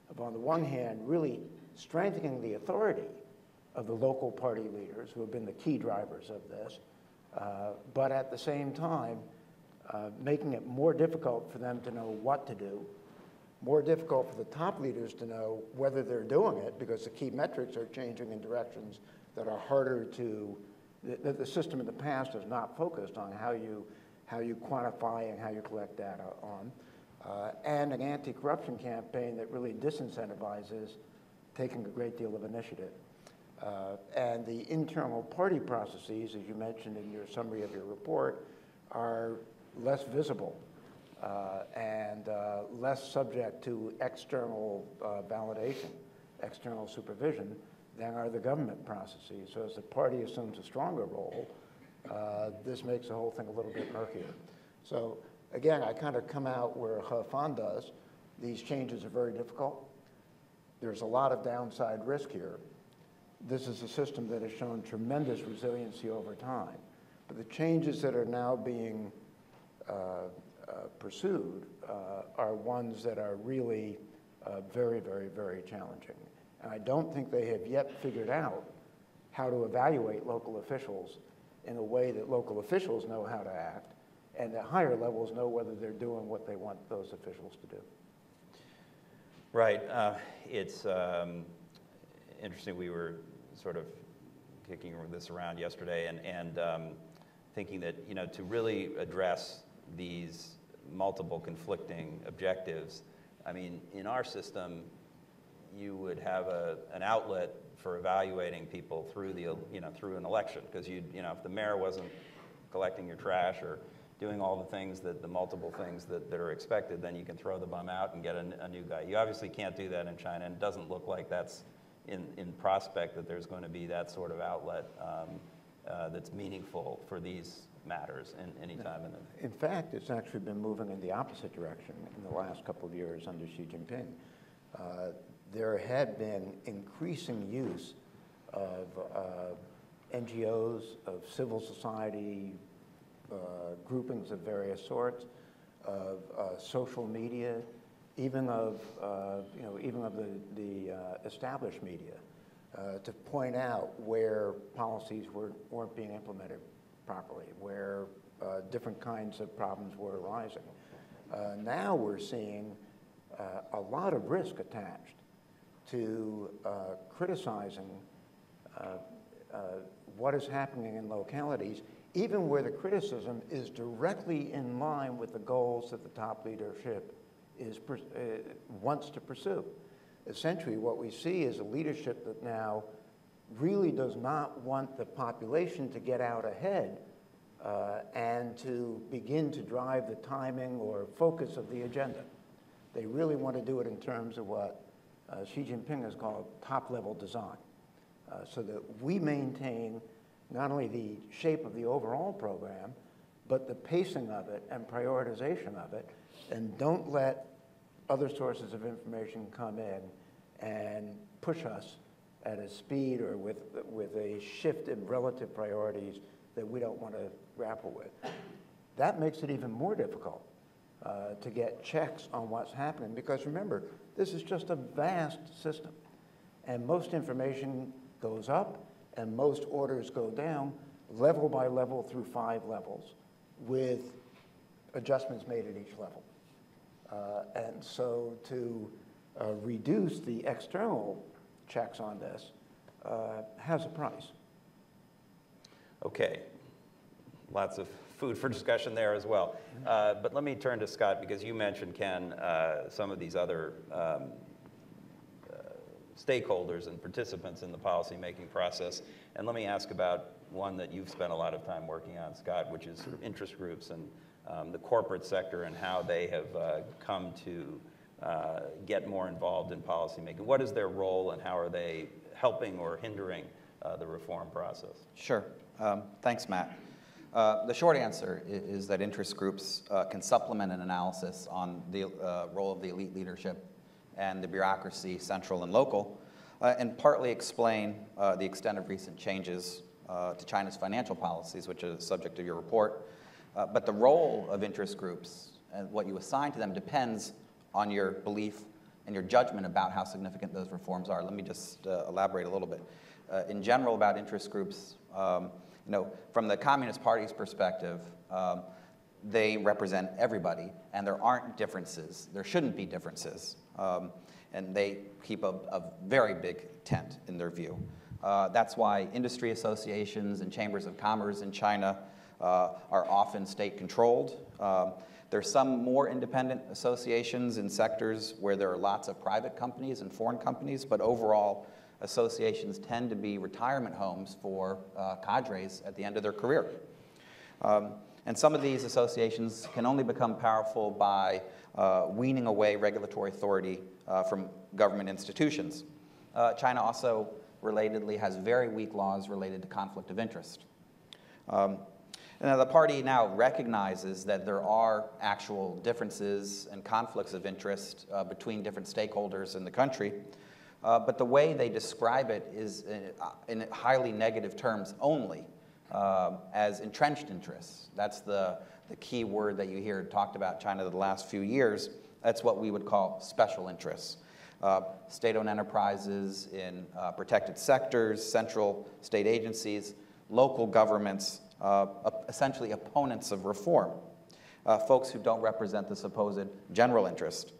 of, on the one hand, really strengthening the authority of the local party leaders who have been the key drivers of this, uh, but at the same time, uh, making it more difficult for them to know what to do, more difficult for the top leaders to know whether they're doing it because the key metrics are changing in directions that are harder to, that the system in the past has not focused on how you how you quantify and how you collect data on, uh, and an anti-corruption campaign that really disincentivizes taking a great deal of initiative. Uh, and the internal party processes, as you mentioned in your summary of your report, are less visible uh, and uh, less subject to external uh, validation, external supervision, than are the government processes. So as the party assumes a stronger role, uh, this makes the whole thing a little bit murkier. So again, I kind of come out where He Fan does. These changes are very difficult. There's a lot of downside risk here. This is a system that has shown tremendous resiliency over time. But the changes that are now being uh, uh, pursued uh, are ones that are really uh, very, very, very challenging. And I don't think they have yet figured out how to evaluate local officials in a way that local officials know how to act, and the higher levels know whether they're doing what they want those officials to do.
Right. Uh, it's um, interesting. We were sort of kicking this around yesterday and, and um, thinking that, you know, to really address these multiple conflicting objectives, I mean, in our system, you would have a, an outlet for evaluating people through the, you know, through an election. Because you, you know, if the mayor wasn't collecting your trash or doing all the things that the multiple things that, that are expected, then you can throw the bum out and get a, a new guy. You obviously can't do that in China, and it doesn't look like that's in, prospect that there's going to be that sort of outlet um, uh, that's meaningful for these matters in any time in the
In fact, it's actually been moving in the opposite direction in the last couple of years under Xi Jinping. Uh, there had been increasing use of uh, NGOs, of civil society uh, groupings of various sorts, of uh, social media, even of, uh, you know, even of the, the uh, established media, uh, to point out where policies were, weren't being implemented properly, where uh, different kinds of problems were arising. Uh, now we're seeing a lot of risk attached to criticizing what is happening in localities, even where the criticism is directly in line with the goals that the top leadership is, uh, wants to pursue. Essentially, what we see is a leadership that now really does not want the population to get out ahead uh, and to begin to drive the timing or focus of the agenda. They really want to do it in terms of what uh, Xi Jinping has called top-level design, uh, so that we maintain not only the shape of the overall program, but the pacing of it and prioritization of it, and don't let other sources of information come in and push us at a speed or with, with a shift in relative priorities that we don't want to grapple with. That makes it even more difficult uh, to get checks on what's happening because remember, this is just a vast system. And most information goes up and most orders go down level by level through five levels with adjustments made at each level. Uh, and so to uh, reduce the external checks on this uh, has a price.
Okay, lots of food for discussion there as well. Uh, but let me turn to Scott because you mentioned, Ken, uh, some of these other um, stakeholders and participants in the policymaking process. And let me ask about one that you've spent a lot of time working on, Scott, which is interest groups and um, the corporate sector and how they have uh, come to uh, get more involved in policymaking. What is their role and how are they helping or hindering uh, the reform process?
Sure. Um, thanks, Matt. Uh, the short answer is, is that interest groups uh, can supplement an analysis on the uh, role of the elite leadership and the bureaucracy, central and local, uh, and partly explain uh, the extent of recent changes uh, to China's financial policies, which is the subject of your report. but the role of interest groups and what you assign to them depends on your belief and your judgment about how significant those reforms are. Let me just elaborate a little bit. in general, about interest groups, um, you know, from the Communist Party's perspective, um, they represent everybody, and there aren't differences. There shouldn't be differences. Um, and they keep a, a, very big tent in their view. Uh, that's why industry associations and chambers of commerce in China uh, are often state controlled. Um, there are some more independent associations in sectors where there are lots of private companies and foreign companies, but overall, associations tend to be retirement homes for uh, cadres at the end of their career. Um, and some of these associations can only become powerful by weaning away regulatory authority uh, from government institutions. Uh, China also, relatedly, has very weak laws related to conflict of interest. Um, and the party now recognizes that there are actual differences and conflicts of interest uh, between different stakeholders in the country. Uh, but the way they describe it is in, uh, in highly negative terms only, um, as entrenched interests. That's the, the key word that you hear talked about China the last few years. That's what we would call special interests. Uh, state-owned enterprises in uh, protected sectors, central state agencies, local governments, uh, essentially opponents of reform, uh, folks who don't represent the supposed general interest.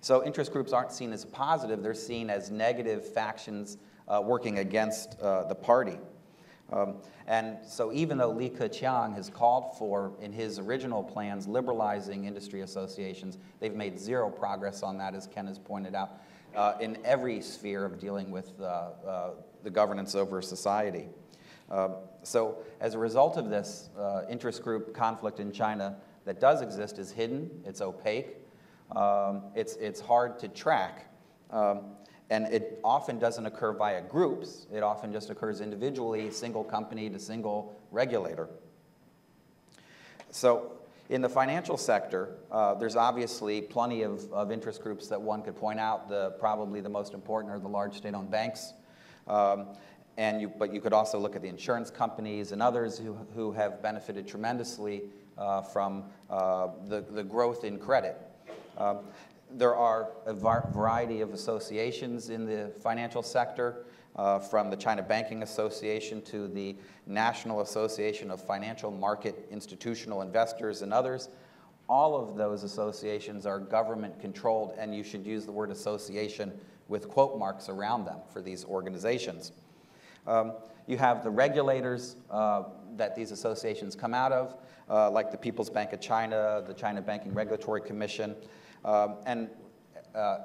So interest groups aren't seen as positive, they're seen as negative factions uh, working against uh, the party. Um, and so even though Li Keqiang has called for, in his original plans, liberalizing industry associations, they've made zero progress on that, as Ken has pointed out, uh, in every sphere of dealing with uh, uh, the governance over society. Um, so as a result of this, uh, interest group conflict in China that does exist is hidden, it's opaque, um, it's, it's hard to track. Um, and it often doesn't occur via groups, it often just occurs individually, single company to single regulator. So, in the financial sector, uh, there's obviously plenty of, of interest groups that one could point out. The, probably the most important are the large state owned banks. Um, and you, but you could also look at the insurance companies and others who, who have benefited tremendously uh, from uh, the, the growth in credit. Um, there are a variety of associations in the financial sector, uh, from the China Banking Association to the National Association of Financial Market Institutional Investors and others. All of those associations are government controlled, and you should use the word association with quote marks around them for these organizations. Um, you have the regulators uh, that these associations come out of, uh, like the People's Bank of China, the China Banking Regulatory Commission, um, and uh,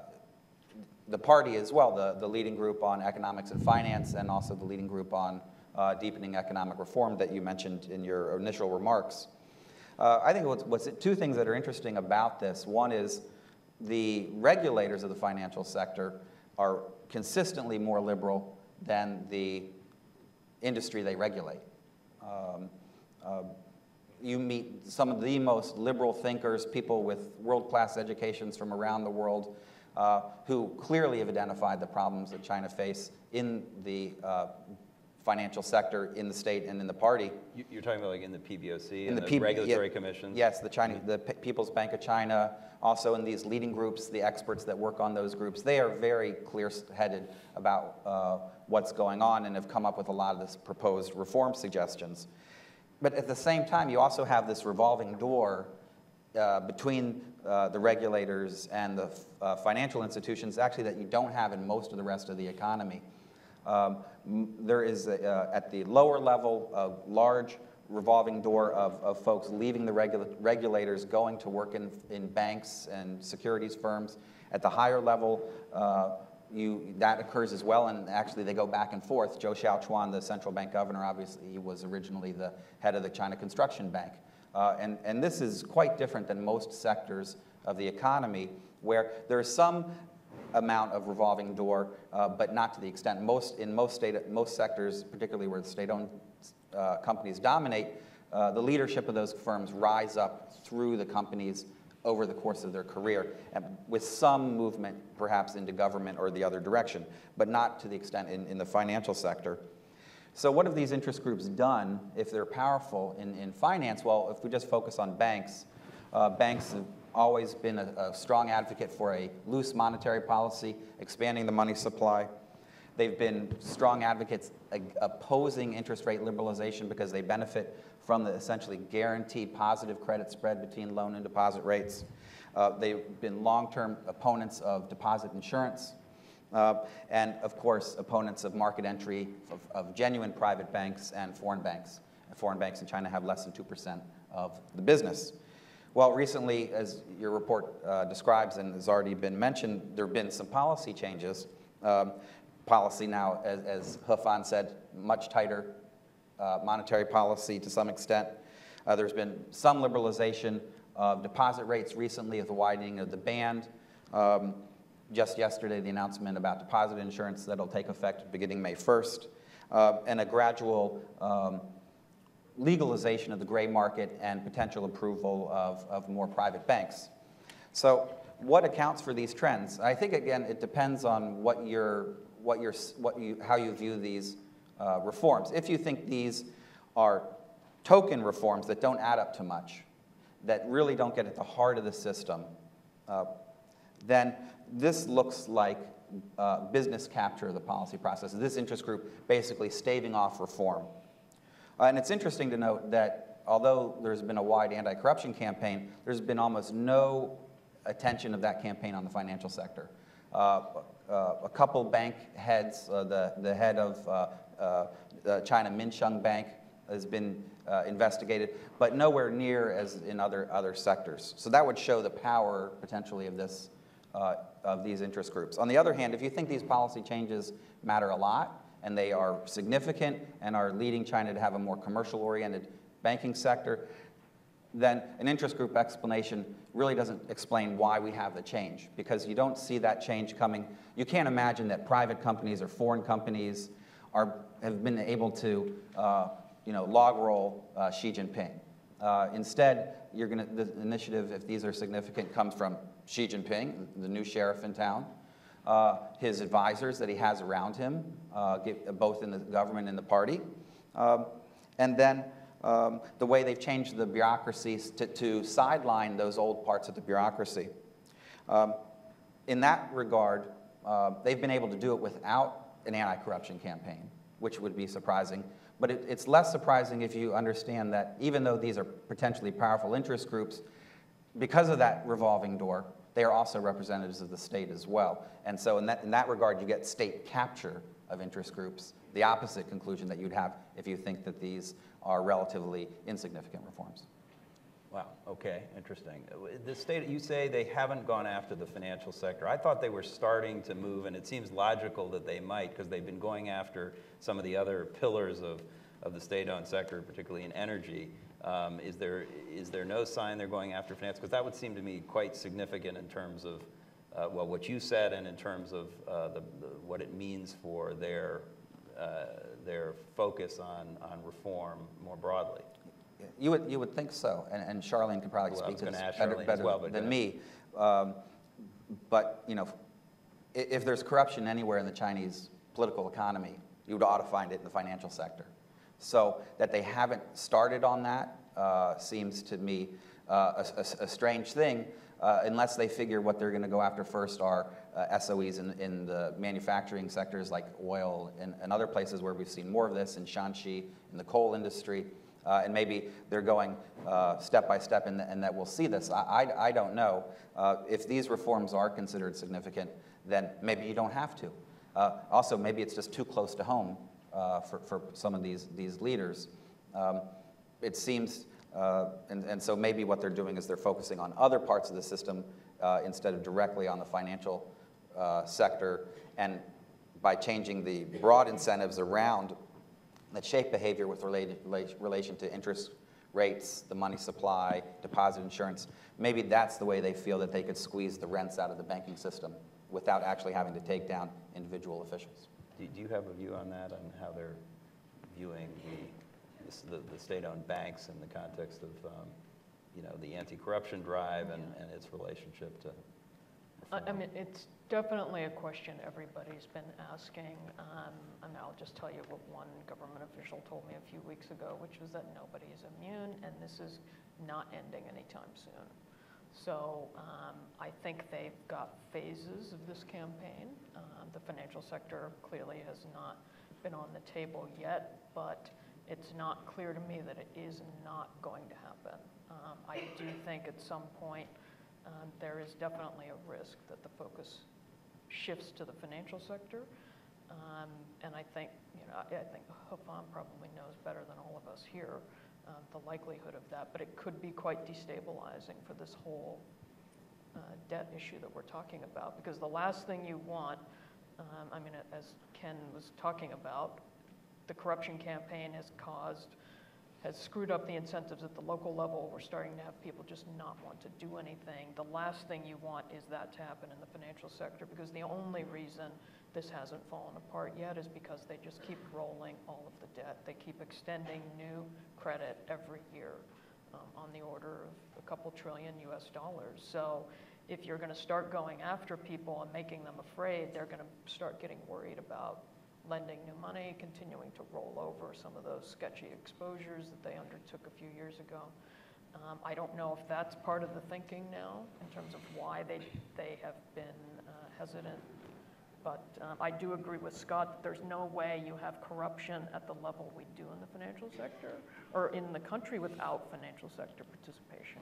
the party as well, the, the leading group on economics and finance, and also the leading group on uh, deepening economic reform that you mentioned in your initial remarks. Uh, I think what's, what's two things that are interesting about this. One is the regulators of the financial sector are consistently more liberal than the industry they regulate. Um, uh, you meet some of the most liberal thinkers, people with world-class educations from around the world, uh, who clearly have identified the problems that China face in the uh, financial sector, in the state, and in the party.
You're talking about like in the PBOC
in
and
the,
the,
P-
regulatory
yeah,
commissions?
Yes, the, China, the P- People's Bank of China, also in these leading groups, the experts that work on those groups, they are very clear-headed about uh, what's going on and have come up with a lot of this proposed reform suggestions. But at the same time, you also have this revolving door uh, between uh, the regulators and the uh, financial institutions, actually, that you don't have in most of the rest of the economy. Um, there is, a, uh, at the lower level, a large revolving door of, of folks leaving the regula regulators, going to work in, in banks and securities firms. At the higher level, uh, you, that occurs as well, and actually they go back and forth. Zhou Xiaochuan, the central bank governor, obviously he was originally the head of the China Construction Bank. Uh, and, and this is quite different than most sectors of the economy, where there is some amount of revolving door, uh, but not to the extent. Most, in most, state, most sectors, particularly where the state-owned uh, companies dominate, uh, the leadership of those firms rise up through the companies over the course of their career, with some movement perhaps into government or the other direction, but not to the extent in, in the financial sector. So, what have these interest groups done if they're powerful in, in finance? Well, if we just focus on banks, uh, banks have always been a, a, strong advocate for a loose monetary policy, expanding the money supply. They've been strong advocates opposing interest rate liberalization because they benefit from the essentially guaranteed positive credit spread between loan and deposit rates. Uh, they've been long-term opponents of deposit insurance, uh, and of course, opponents of market entry of, of, genuine private banks and foreign banks. Foreign banks in China have less than 2% of the business. Well, recently, as your report uh, describes and has already been mentioned, there have been some policy changes. Um, policy now, as, as He said, much tighter uh, monetary policy to some extent. Uh, there's been some liberalization of deposit rates recently with the widening of the band. Um, just yesterday, the announcement about deposit insurance that'll take effect beginning May 1st, uh, and a gradual um, legalization of the gray market and potential approval of, of more private banks. So what accounts for these trends? I think again, it depends on what your, what your, what you, how you view these uh, reforms. If you think these are token reforms that don't add up to much, that really don't get at the heart of the system, uh, then this looks like uh, business capture of the policy process. This interest group basically staving off reform. Uh, and it's interesting to note that although there's been a wide anti-corruption campaign, there's been almost no attention of that campaign on the financial sector. Uh, uh, a couple bank heads, uh, the, the head of uh, uh, China Minsheng Bank has been uh, investigated, but nowhere near as in other, other sectors. So that would show the power potentially of this, of these interest groups. On the other hand, if you think these policy changes matter a lot, and they are significant and are leading China to have a more commercial-oriented banking sector, then an interest group explanation really doesn't explain why we have the change because you don't see that change coming. You can't imagine that private companies or foreign companies are, have been able to uh, you know, log roll uh, Xi Jinping. Uh, instead, you're gonna, the initiative, if these are significant, comes from Xi Jinping, the new sheriff in town, uh, his advisors that he has around him, uh, both in the government and the party, um, and then um, the way they've changed the bureaucracies to, to, sideline those old parts of the bureaucracy. Um, in that regard, uh, they've been able to do it without an anti-corruption campaign, which would be surprising. But it, it's less surprising if you understand that even though these are potentially powerful interest groups, because of that revolving door, they are also representatives of the state as well. And so in that, in that regard, you get state capture of interest groups, the opposite conclusion that you'd have if you think that these are relatively insignificant reforms.
Wow, okay, interesting. The state, you say they haven't gone after the financial sector. I thought they were starting to move, and it seems logical that they might, because they've been going after some of the other pillars of, of the state-owned sector, particularly in energy. Um, is, there, is there no sign they're going after finance? Because that would seem to me quite significant in terms of, uh, well, what you said and in terms of uh, the, the, what it means for their their focus on, on reform more broadly.
You would, you would think so, and, and Charlene could probably
well,
speak to this
better,
better
well,
than me. Um, but you know, if, if there's corruption anywhere in the Chinese political economy, you would ought to find it in the financial sector. So that they haven't started on that uh, seems to me uh, a, a, a, strange thing, uh, unless they figure what they're going to go after first are uh, SOEs in, in the manufacturing sectors like oil and, and, other places where we've seen more of this in Shanxi, in the coal industry. Uh, and maybe they're going uh, step by step and, that we'll see this. I, I, I don't know. Uh, if these reforms are considered significant, then maybe you don't have to. Uh, also, maybe it's just too close to home uh, for, for some of these, these leaders. Um, it seems, and, and so maybe what they're doing is they're focusing on other parts of the system instead of directly on the financial uh, sector and by changing the broad incentives around that shape behavior with related, relation to interest rates, the money supply, deposit insurance, maybe that's the way they feel that they could squeeze the rents out of the banking system without actually having to take down individual officials.
Do, do you have a view on that, on how they're viewing the, the, the state-owned banks in the context of um, you know, the anti-corruption drive and, and its relationship to
I, I mean, it's definitely a question everybody's been asking. Um, and I'll just tell you what one government official told me a few weeks ago, which was that nobody is immune and this is not ending anytime soon. So um, I think they've got phases of this campaign. Um, the financial sector clearly has not been on the table yet, but it's not clear to me that it is not going to happen. Um, I do think at some point um, there is definitely a risk that the focus shifts to the financial sector. Um, and I think, you know, I, think He Fan probably knows better than all of us here uh, the likelihood of that, but it could be quite destabilizing for this whole uh, debt issue that we're talking about. Because the last thing you want, um, I mean, as Ken was talking about, the corruption campaign has caused has screwed up the incentives at the local level. We're starting to have people just not want to do anything. The last thing you want is that to happen in the financial sector because the only reason this hasn't fallen apart yet is because they just keep rolling all of the debt. They keep extending new credit every year um, on the order of a couple trillion US dollars. So if you're going to start going after people and making them afraid, they're going to start getting worried about lending new money, continuing to roll over some of those sketchy exposures that they undertook a few years ago. Um, I don't know if that's part of the thinking now in terms of why they, they have been uh, hesitant. But um, I do agree with Scott that there's no way you have corruption at the level we do in the financial sector or in the country without financial sector participation.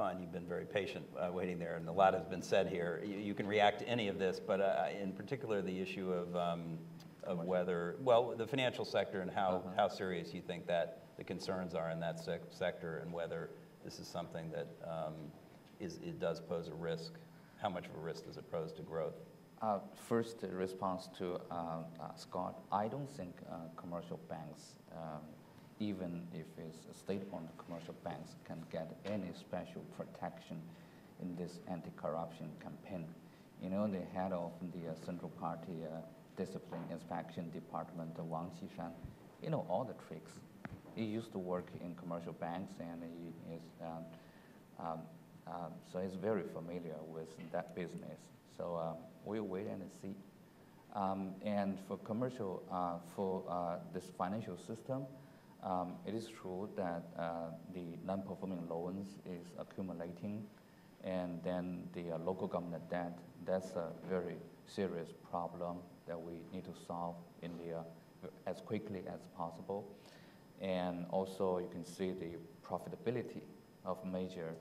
You've been very patient uh, waiting there, and a lot has been said here. You, you can react to any of this, but uh, in particular, the issue of, um, of whether, well, the financial sector and how, how serious you think that the concerns are in that sec- sector, and whether this is something that um, is, it does pose a risk. How much of a risk does it pose to growth?
Uh, First, response to uh, uh, Scott, I don't think uh, commercial banks, um, even if it's state-owned commercial banks, can get any special protection in this anti-corruption campaign. You know, the head of the uh, Central Party uh, Discipline Inspection Department, Wang Qishan, you know all the tricks. He used to work in commercial banks, and he is um, um, um, so he's very familiar with that business. So uh, we'll wait and see. Um, and for commercial, uh, for uh, this financial system, um, it is true that uh, the non-performing loans is accumulating, and then the uh, local government debt. That's a very serious problem that we need to solve in the uh, as quickly as possible. And also, you can see the profitability of major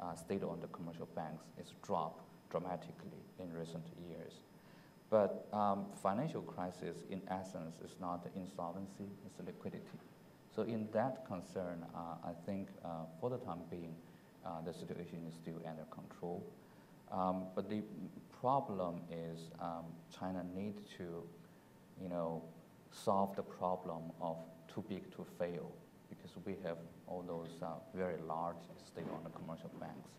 uh, state-owned commercial banks is dropped dramatically in recent years. But um, financial crisis, in essence, is not insolvency, it's liquidity. So in that concern, uh, I think uh, for the time being, uh, the situation is still under control. Um, but the problem is um, China needs to, you know, solve the problem of too big to fail because we have all those uh, very large state-owned commercial banks.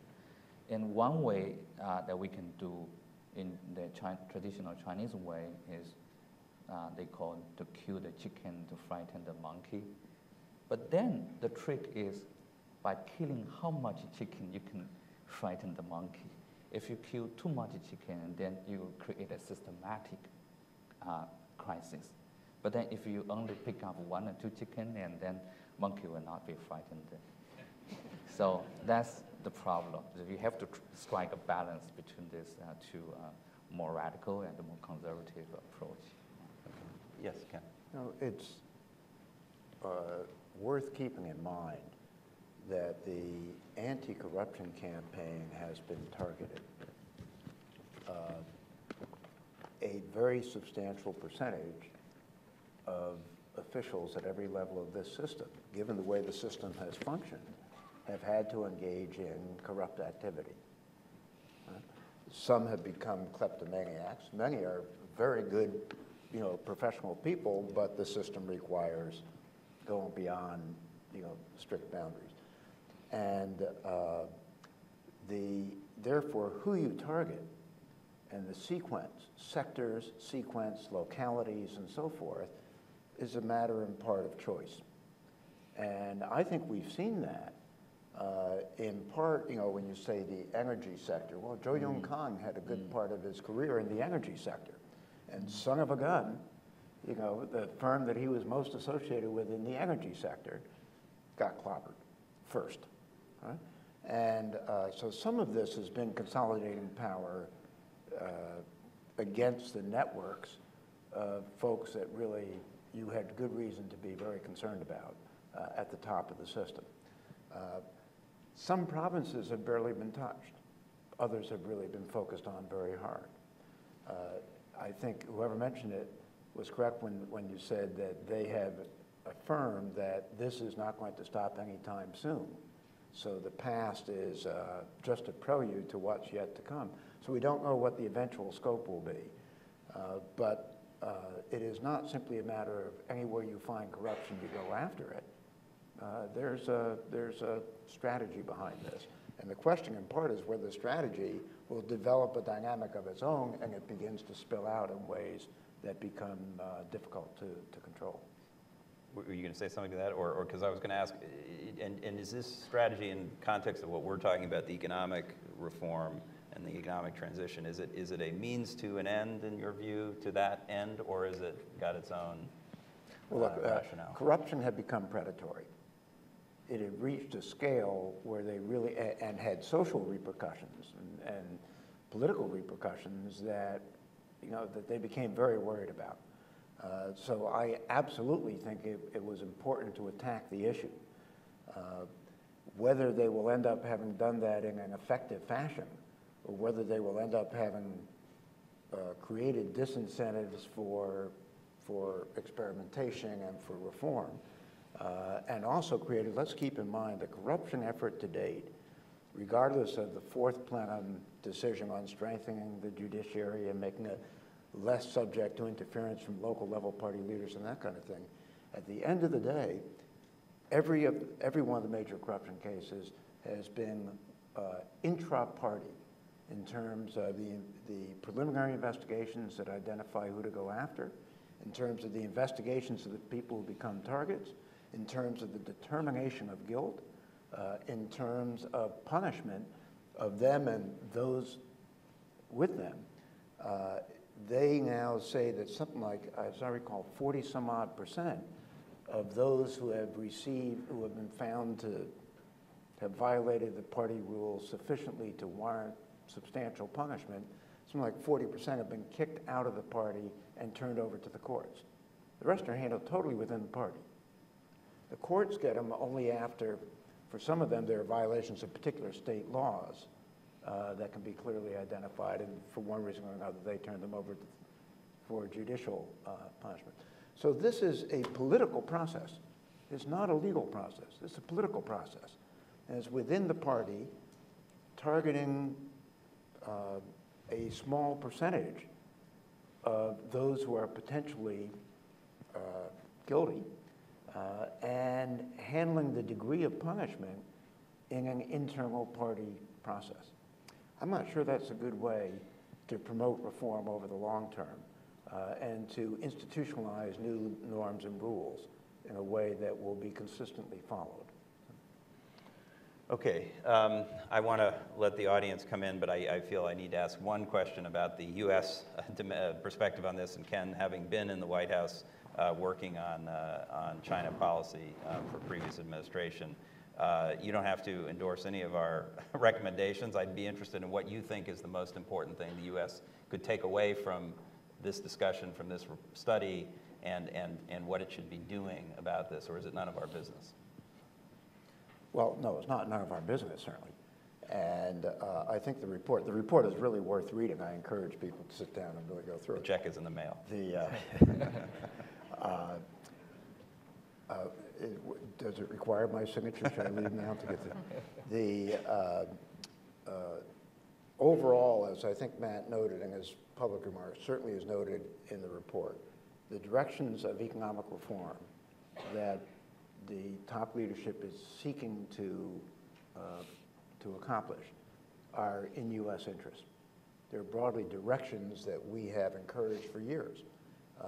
And one way uh, that we can do in the Chi- traditional Chinese way is uh, they call to kill the chicken to frighten the monkey. But then the trick is by killing how much chicken you can frighten the monkey. If you kill too much chicken, then you create a systematic uh, crisis. But then if you only pick up one or two chicken, and then monkey will not be frightened. So that's the problem. You have to tr- strike a balance between these uh, two uh, more radical and more conservative approach.
Yes, Ken?
No, it's uh, worth keeping in mind that the anti-corruption campaign has been targeted. Uh, A very substantial percentage of officials at every level of this system, given the way the system has functioned, have had to engage in corrupt activity. Some have become kleptomaniacs. Many are very good, you know, professional people, but the system requires going beyond, you know, strict boundaries. And uh, the, therefore, who you target and the sequence, sectors, sequence, localities, and so forth, is a matter and part of choice. And I think we've seen that uh, in part, you know, when you say the energy sector. Well, Zhou Yongkang had a good part of his career in the energy sector. And son of a gun, you know, the firm that he was most associated with in the energy sector got clobbered first. Right? And uh, so some of this has been consolidating power uh, against the networks of folks that really you had good reason to be very concerned about uh, at the top of the system. Uh, some provinces have barely been touched. Others have really been focused on very hard. Uh, I think whoever mentioned it was correct when, when you said that they have affirmed that this is not going to stop anytime soon. So the past is uh, just a prelude to what's yet to come. So we don't know what the eventual scope will be. Uh, but uh, it is not simply a matter of anywhere you find corruption, you go after it. Uh, there's, a, there's a strategy behind this. And the question in part is whether the strategy will develop a dynamic of its own and it begins to spill out in ways that become uh, difficult to, to control.
were you going to say something to that? Or, or, because I was going to ask, and, and is this strategy in context of what we're talking about, the economic reform and the economic transition, is it, is it a means to an end in your view, to that end, or is it got its own
Well, look,
uh,
uh,
rationale?
corruption had become predatory. It had reached a scale where they really, a- and had social repercussions and, and political repercussions that, you know, that they became very worried about. Uh, So I absolutely think it, it was important to attack the issue. Uh, Whether they will end up having done that in an effective fashion, or whether they will end up having uh, created disincentives for, for experimentation and for reform, uh, and also created, let's keep in mind, the corruption effort to date, regardless of the fourth plenum decision on strengthening the judiciary and making it less subject to interference from local level party leaders and that kind of thing, at the end of the day, every, of, every one of the major corruption cases has been uh, intra-party in terms of the, the preliminary investigations that identify who to go after, in terms of the investigations of the people who become targets, in terms of the determination of guilt, uh, in terms of punishment of them and those with them. Uh, they now say that something like, as I recall, 40 some odd percent of those who have received, who have been found to have violated the party rules sufficiently to warrant substantial punishment, something like 40% have been kicked out of the party and turned over to the courts. The rest are handled totally within the party. The courts get them only after, for some of them, there are violations of particular state laws uh, that can be clearly identified, and for one reason or another, they turn them over for judicial uh, punishment. So this is a political process. It's not a legal process. It's a political process. And it's within the party targeting uh, a small percentage of those who are potentially uh, guilty uh, and handling the degree of punishment in an internal party process. I'm not sure that's a good way to promote reform over the long term uh, and to institutionalize new norms and rules in a way that will be consistently followed.
Okay, um, I want to let the audience come in, but I, I feel I need to ask one question about the U.S. uh, perspective on this. And Ken, having been in the White House uh, working on, uh, on China policy uh, for previous administration, uh, you don't have to endorse any of our recommendations. I'd be interested in what you think is the most important thing the U.S. could take away from this discussion, from this study, and, and, and what it should be doing about this, or is it none of our business?
Well, no, it's not none of our business, certainly. And uh, I think the report, the report is really worth reading. I encourage people to sit down and really go through it.
The
it.
check is in the mail.
The, uh, uh, uh, it Does it require my signature? Should I leave now to get the, the, uh, overall, as I think Matt noted in his public remarks, certainly is noted in the report, the directions of economic reform that the top leadership is seeking to, uh, to accomplish are in U.S. interest. They're broadly directions that we have encouraged for years. Uh,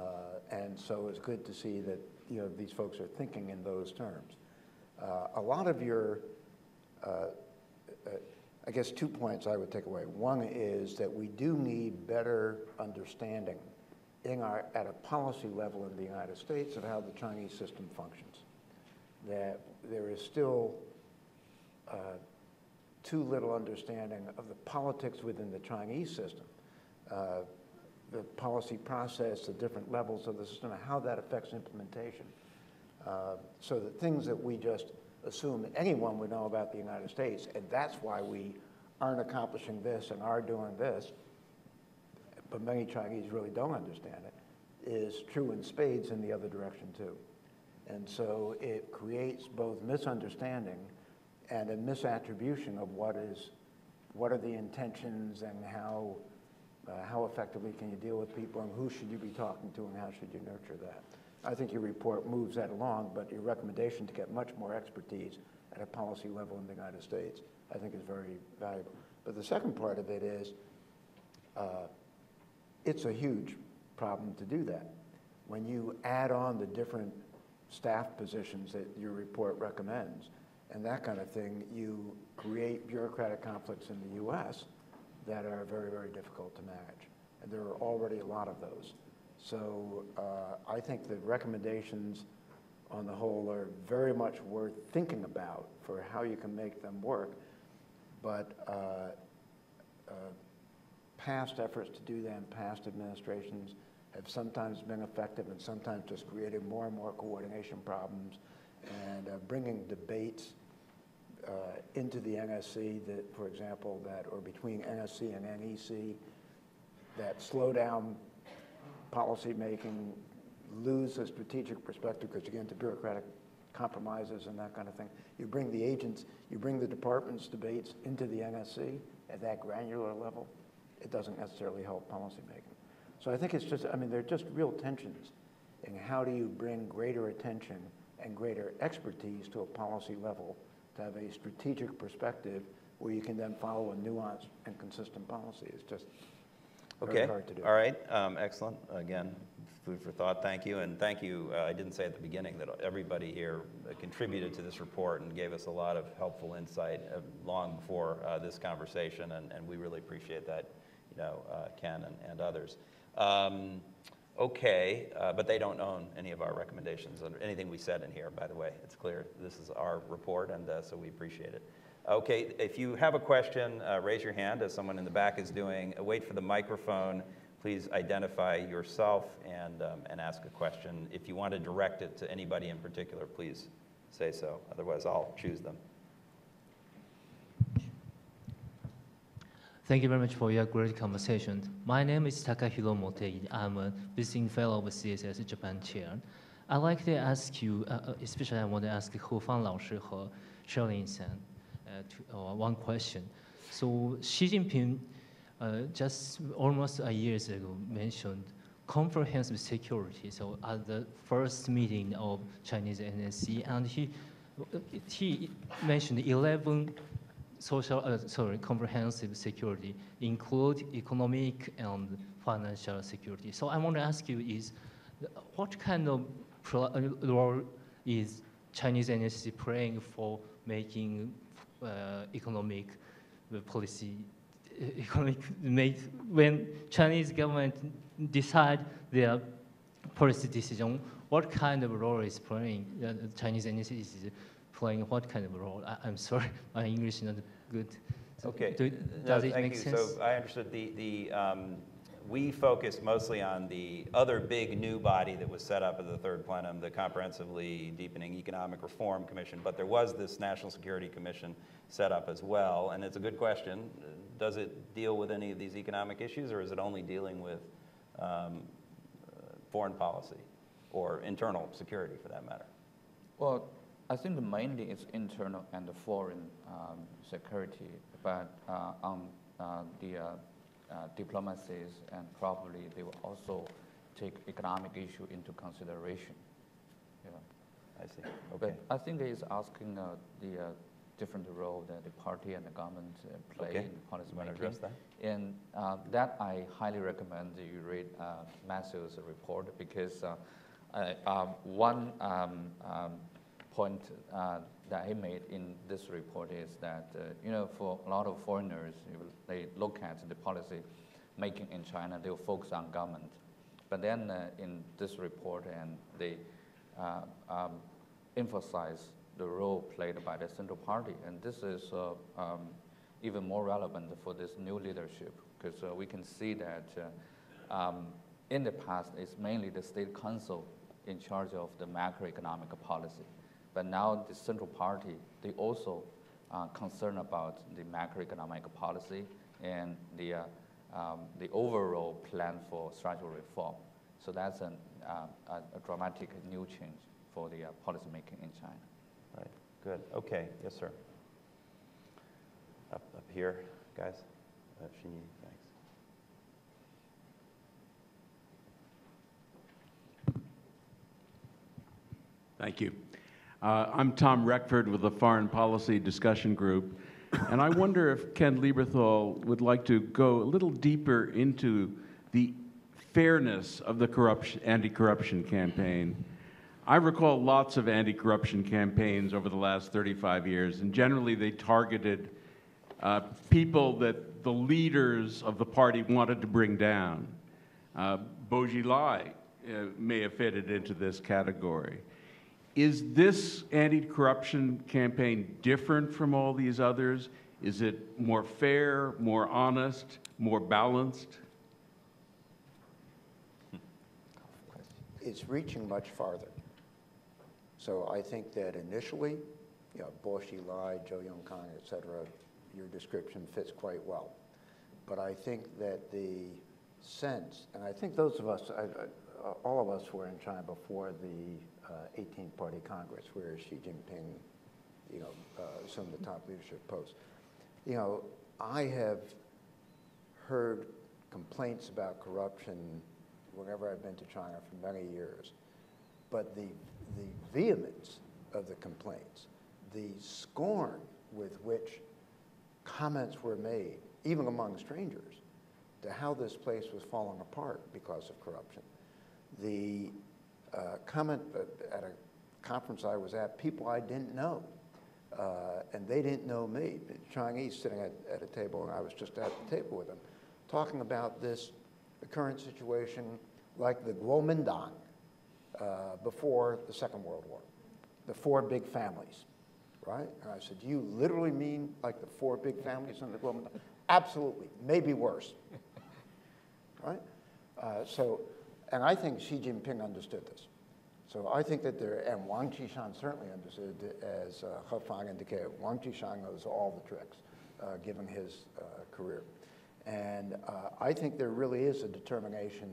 And so it's good to see that, you know, these folks are thinking in those terms. Uh, A lot of your, uh, I guess, two points I would take away. One is that we do need better understanding in our, at a policy level in the United States of how the Chinese system functions. That there is still uh, too little understanding of the politics within the Chinese system, uh, the policy process, the different levels of the system, how that affects implementation. Uh, so the things that we just assume anyone would know about the United States, and that's why we aren't accomplishing this and are doing this, but many Chinese really don't understand it, is true in spades in the other direction too. And so it creates both misunderstanding and a misattribution of what is, what are the intentions and how, uh, how effectively can you deal with people and who should you be talking to and how should you nurture that. I think your report moves that along, but your recommendation to get much more expertise at a policy level in the United States, I think is very valuable. But the second part of it is, uh, it's a huge problem to do that. When you add on the different staff positions that your report recommends, and that kind of thing, you create bureaucratic conflicts in the U.S. that are very, very difficult to manage. And there are already a lot of those. So uh, I think the recommendations on the whole are very much worth thinking about for how you can make them work. But uh, uh, past efforts to do that in past administrations have sometimes been effective and sometimes just created more and more coordination problems and uh, bringing debates uh, into the NSC that, for example, that, or between NSC and NEC, that slow down policymaking, lose a strategic perspective because you get into bureaucratic compromises and that kind of thing. You bring the agents, you bring the department's debates into the NSC at that granular level, it doesn't necessarily help policymaking. So I think it's just, I mean, there are just real tensions in how do you bring greater attention and greater expertise to a policy level to have a strategic perspective where you can then follow a nuanced and consistent policy. It's just very hard to do.
all right, um, excellent. Again, food for thought, thank you. And thank you, uh, I didn't say at the beginning that everybody here contributed to this report and gave us a lot of helpful insight uh, long before uh, this conversation, and, and we really appreciate that, you know, uh, Ken and, and others. Um, Okay, uh, but they don't own any of our recommendations or anything we said in here, by the way. It's clear, this is our report, and uh, so we appreciate it. Okay, if you have a question, uh, raise your hand, as someone in the back is doing. Uh, Wait for the microphone. Please identify yourself and, um, and ask a question. If you want to direct it to anybody in particular, please say so. Otherwise, I'll choose them.
Thank you very much for your great conversation. My name is Takahiro Motegi. I'm a visiting fellow of CSS Japan chair. I'd like to ask you, uh, uh especially I want to ask He Fan Laoshi He Sherlin-san uh, uh, one question. So Xi Jinping uh, just almost a year ago mentioned comprehensive security. So at the first meeting of Chinese NSC, and he uh, he mentioned 11 social, uh, sorry, comprehensive security include economic and financial security. So I want to ask you is, what kind of uh, role is Chinese NSC playing for making uh, economic uh, policy, economic make when Chinese government decide their policy decision, what kind of role is playing, uh, Chinese NSC is playing what kind of role? I, I'm sorry, my English is not good. So
Okay.
do-
No,
it
thank
make
you.
sense?
So I understood the, the, um, we focused mostly on the other big new body that was set up at the third plenum, the Comprehensively Deepening Economic Reform Commission, but there was this National Security Commission set up as well, and it's a good question. Does it deal with any of these economic issues, or is it only dealing with um, foreign policy or internal security, for that matter?
Well, I think mainly it's internal and foreign um, security, but uh, on uh, the uh, uh, diplomacies and probably they will also take economic issue into consideration. Yeah.
I see, okay.
But I think it's asking uh, the uh, different role that the party and the government uh, play
Okay.
in policy
You want to
making.
address that?
And uh, that I highly recommend you read uh, Matthew's report because uh, I, um, one um, um, point uh, that he made in this report is that uh, you know for a lot of foreigners, they look at the policy making in China, they'll focus on government. But then uh, in this report, and they uh, um, emphasize the role played by the central party, and this is uh, um, even more relevant for this new leadership because uh, we can see that uh, um, in the past it's mainly the state council in charge of the macroeconomic policy, but now the central party they also uh, concerned about the macroeconomic policy and the uh, um, the overall plan for structural reform. So that's an, uh, a, a dramatic new change for the uh, policy making in China.
Right, good, okay, yes, sir. Up, up here, guys. Uh, Shinyi, thanks.
Thank you. Uh, I'm Tom Reckford with the Foreign Policy Discussion Group, and I wonder if Ken Lieberthal would like to go a little deeper into the fairness of the corruption, anti-corruption campaign. I recall lots of anti corruption campaigns over the last 35 years, and generally they targeted uh, people that the leaders of the party wanted to bring down. Uh, Bo Xilai uh, may have fitted into this category. Is this anti corruption campaign different from all these others? Is it more fair, more honest, more balanced?
It's reaching much farther. So I think that initially, you know, Bo Xilai, Zhou Yongkang, et cetera, your description fits quite well. But I think that the sense, and I think those of us, I, I, all of us were in China before the 18th Party Congress, where Xi Jinping, you know, uh, some of the top leadership posts. You know, I have heard complaints about corruption whenever I've been to China for many years. But the, the vehemence of the complaints, the scorn with which comments were made, even among strangers, to how this place was falling apart because of corruption. The comment at a conference I was at, people I didn't know, uh, and they didn't know me. Chinese sitting at, at a table, and I was just at the table with them, talking about this current situation like the Kuomintang uh, before the Second World War, the four big families, right? And I said, do you literally mean like the four big families in the Kuomintang? Absolutely, maybe worse, right? Uh, so, and I think Xi Jinping understood this. So I think that there, and Wang Qishan certainly understood, as uh, He Fan indicated, Wang Qishan knows all the tricks, uh, given his uh, career. And uh, I think there really is a determination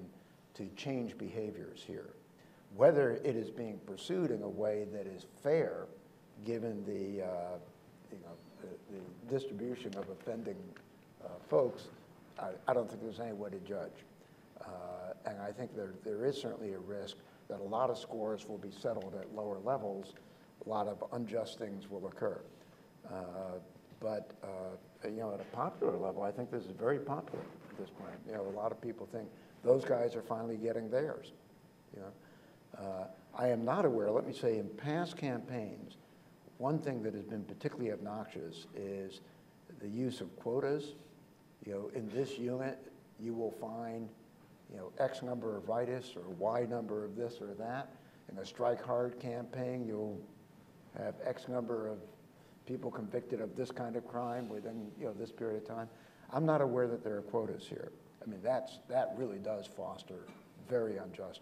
to change behaviors here. Whether it is being pursued in a way that is fair, given the, uh, you know, the, the, distribution of offending uh, folks, I, I, don't think there's any way to judge. And I think there, there is certainly a risk that a lot of scores will be settled at lower levels, a lot of unjust things will occur. Uh, but uh, you know, at a popular level, I think this is very popular at this point. You know, a lot of people think those guys are finally getting theirs. You know? Uh, I am not aware, let me say, in past campaigns, one thing that has been particularly obnoxious is the use of quotas. You know, in this unit, you will find, you know, X number of rightists or Y number of this or that. In a strike hard campaign, you'll have X number of people convicted of this kind of crime within, you know, this period of time. I'm not aware that there are quotas here. I mean, that's, that really does foster very unjust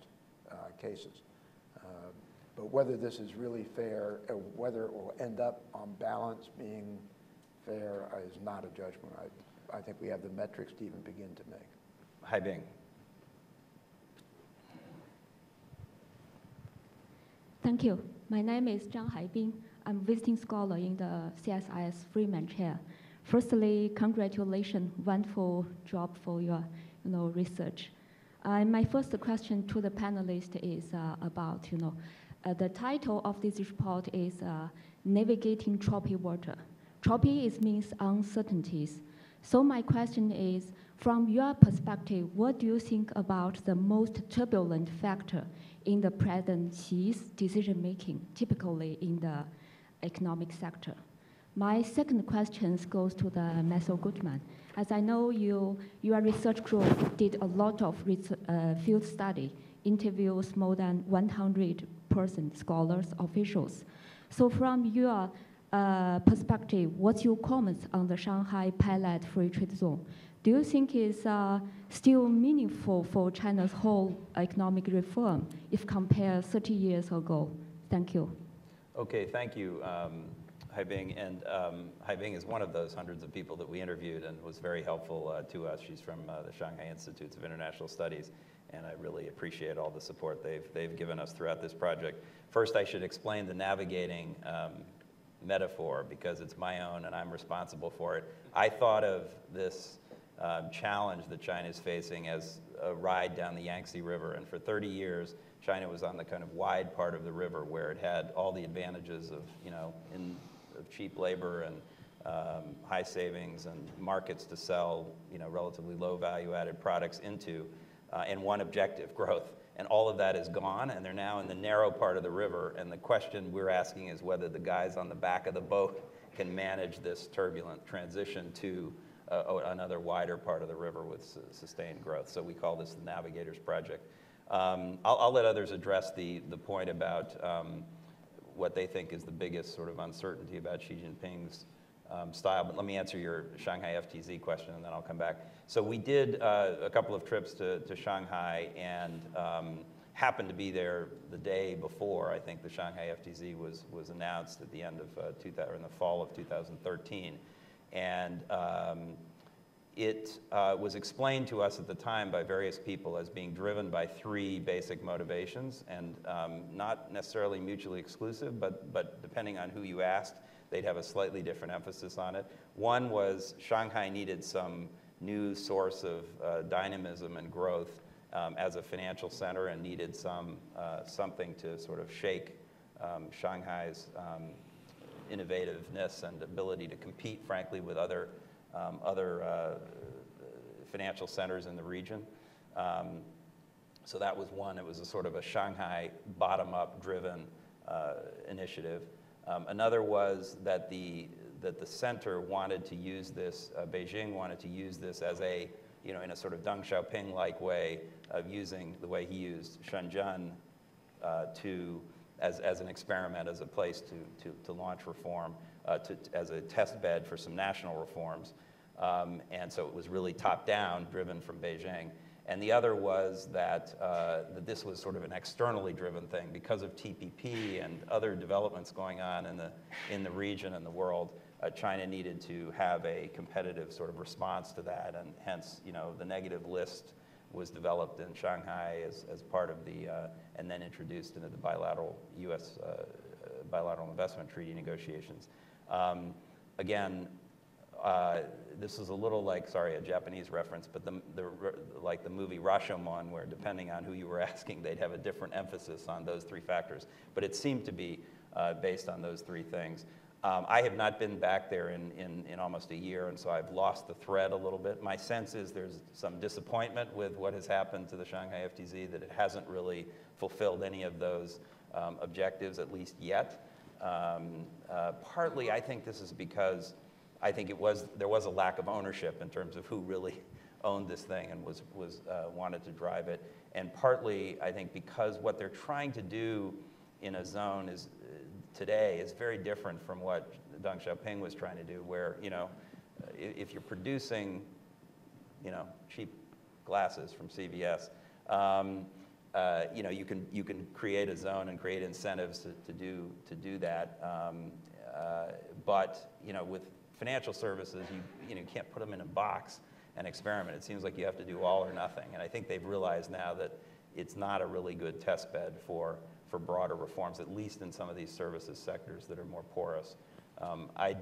uh, cases. Uh, but whether this is really fair, or whether it will end up on balance being fair is not a judgment. I, I think we have the metrics to even begin to make.
Haibing.
Thank you. My name is Zhang Haibing. I'm visiting scholar in the CSIS Freeman Chair. Firstly, congratulations, wonderful job for your you know, research. Uh, my first question to the panelist is uh, about, you know, uh, the title of this report is uh, Navigating Choppy Water. Choppy is means uncertainties. So my question is, from your perspective, what do you think about the most turbulent factor in the present Xi's decision making, typically in the economic sector? My second question goes to the Matthew Goodman. As I know you, your research group did a lot of uh, field study, interviews more than 100 person, scholars, officials. So from your uh, perspective, what's your comments on the Shanghai pilot free trade zone? Do you think it's uh, still meaningful for China's whole economic reform if compared 30 years ago? Thank you.
Okay, thank you. Um, Haibing, and um, Haibing is one of those hundreds of people that we interviewed and was very helpful uh, to us. She's from uh, the Shanghai Institutes of International Studies, and I really appreciate all the support they've, they've given us throughout this project. First, I should explain the navigating um, metaphor because it's my own and I'm responsible for it. I thought of this um, challenge that China is facing as a ride down the Yangtze River, and for 30 years, China was on the kind of wide part of the river where it had all the advantages of, you know, in of cheap labor and um, high savings and markets to sell you know, relatively low value added products into. uh, and one objective, growth. And all of that is gone, and they're now in the narrow part of the river. And the question we're asking is whether the guys on the back of the boat can manage this turbulent transition to uh, another wider part of the river with su- sustained growth. So we call this the Navigators Project. Um, I'll, I'll let others address the, the point about um, what they think is the biggest sort of uncertainty about Xi Jinping's um, style. But let me answer your Shanghai FTZ question, and then I'll come back. So we did uh, a couple of trips to, to Shanghai and um, happened to be there the day before. I think the Shanghai FTZ was, was announced at the end of uh, 2000, or in the fall of 2013. And um, it uh, was explained to us at the time by various people as being driven by three basic motivations, and um, not necessarily mutually exclusive, but, but depending on who you asked, they'd have a slightly different emphasis on it. One was Shanghai needed some new source of uh, dynamism and growth um, as a financial center and needed some, uh, something to sort of shake um, Shanghai's um, innovativeness and ability to compete, frankly, with other um, other uh, financial centers in the region. Um, so that was one. It was a sort of a Shanghai bottom-up driven uh, initiative. Um, another was that the that the center wanted to use this. Uh, Beijing wanted to use this as a you know in a sort of Deng Xiaoping-like way of using the way he used Shenzhen uh, to as, as an experiment, as a place to, to, to launch reform uh, to, as a test bed for some national reforms. Um, and so it was really top down, driven from Beijing. And the other was that, uh, that this was sort of an externally driven thing because of TPP and other developments going on in the, in the region and the world. Uh, China needed to have a competitive sort of response to that, and hence, you know, the negative list was developed in Shanghai as, as part of the, uh, and then introduced into the bilateral U.S. Uh, bilateral investment treaty negotiations. Um, again, uh, this is a little like, sorry, a Japanese reference, but the, the, like the movie Rashomon, where depending on who you were asking, they'd have a different emphasis on those three factors. But it seemed to be uh, based on those three things. Um, I have not been back there in, in, in, almost a year, and so I've lost the thread a little bit. My sense is there's some disappointment with what has happened to the Shanghai FTZ, that it hasn't really fulfilled any of those um, objectives, at least yet. Um, uh, partly, I think this is because I think it was, there was a lack of ownership in terms of who really owned this thing and was, was, uh, wanted to drive it. And partly, I think, because what they're trying to do in a zone is, today is very different from what Deng Xiaoping was trying to do, where, you know, if you're producing, you know, cheap glasses from CVS, um, uh, you know, you can, you can create a zone and create incentives to, to, do, to do that. Um, uh, but, you know, with financial services, you, you, know, you can't put them in a box and experiment. It seems like you have to do all or nothing. And I think they've realized now that it's not a really good test bed for, for broader reforms, at least in some of these services sectors that are more porous. Um, I,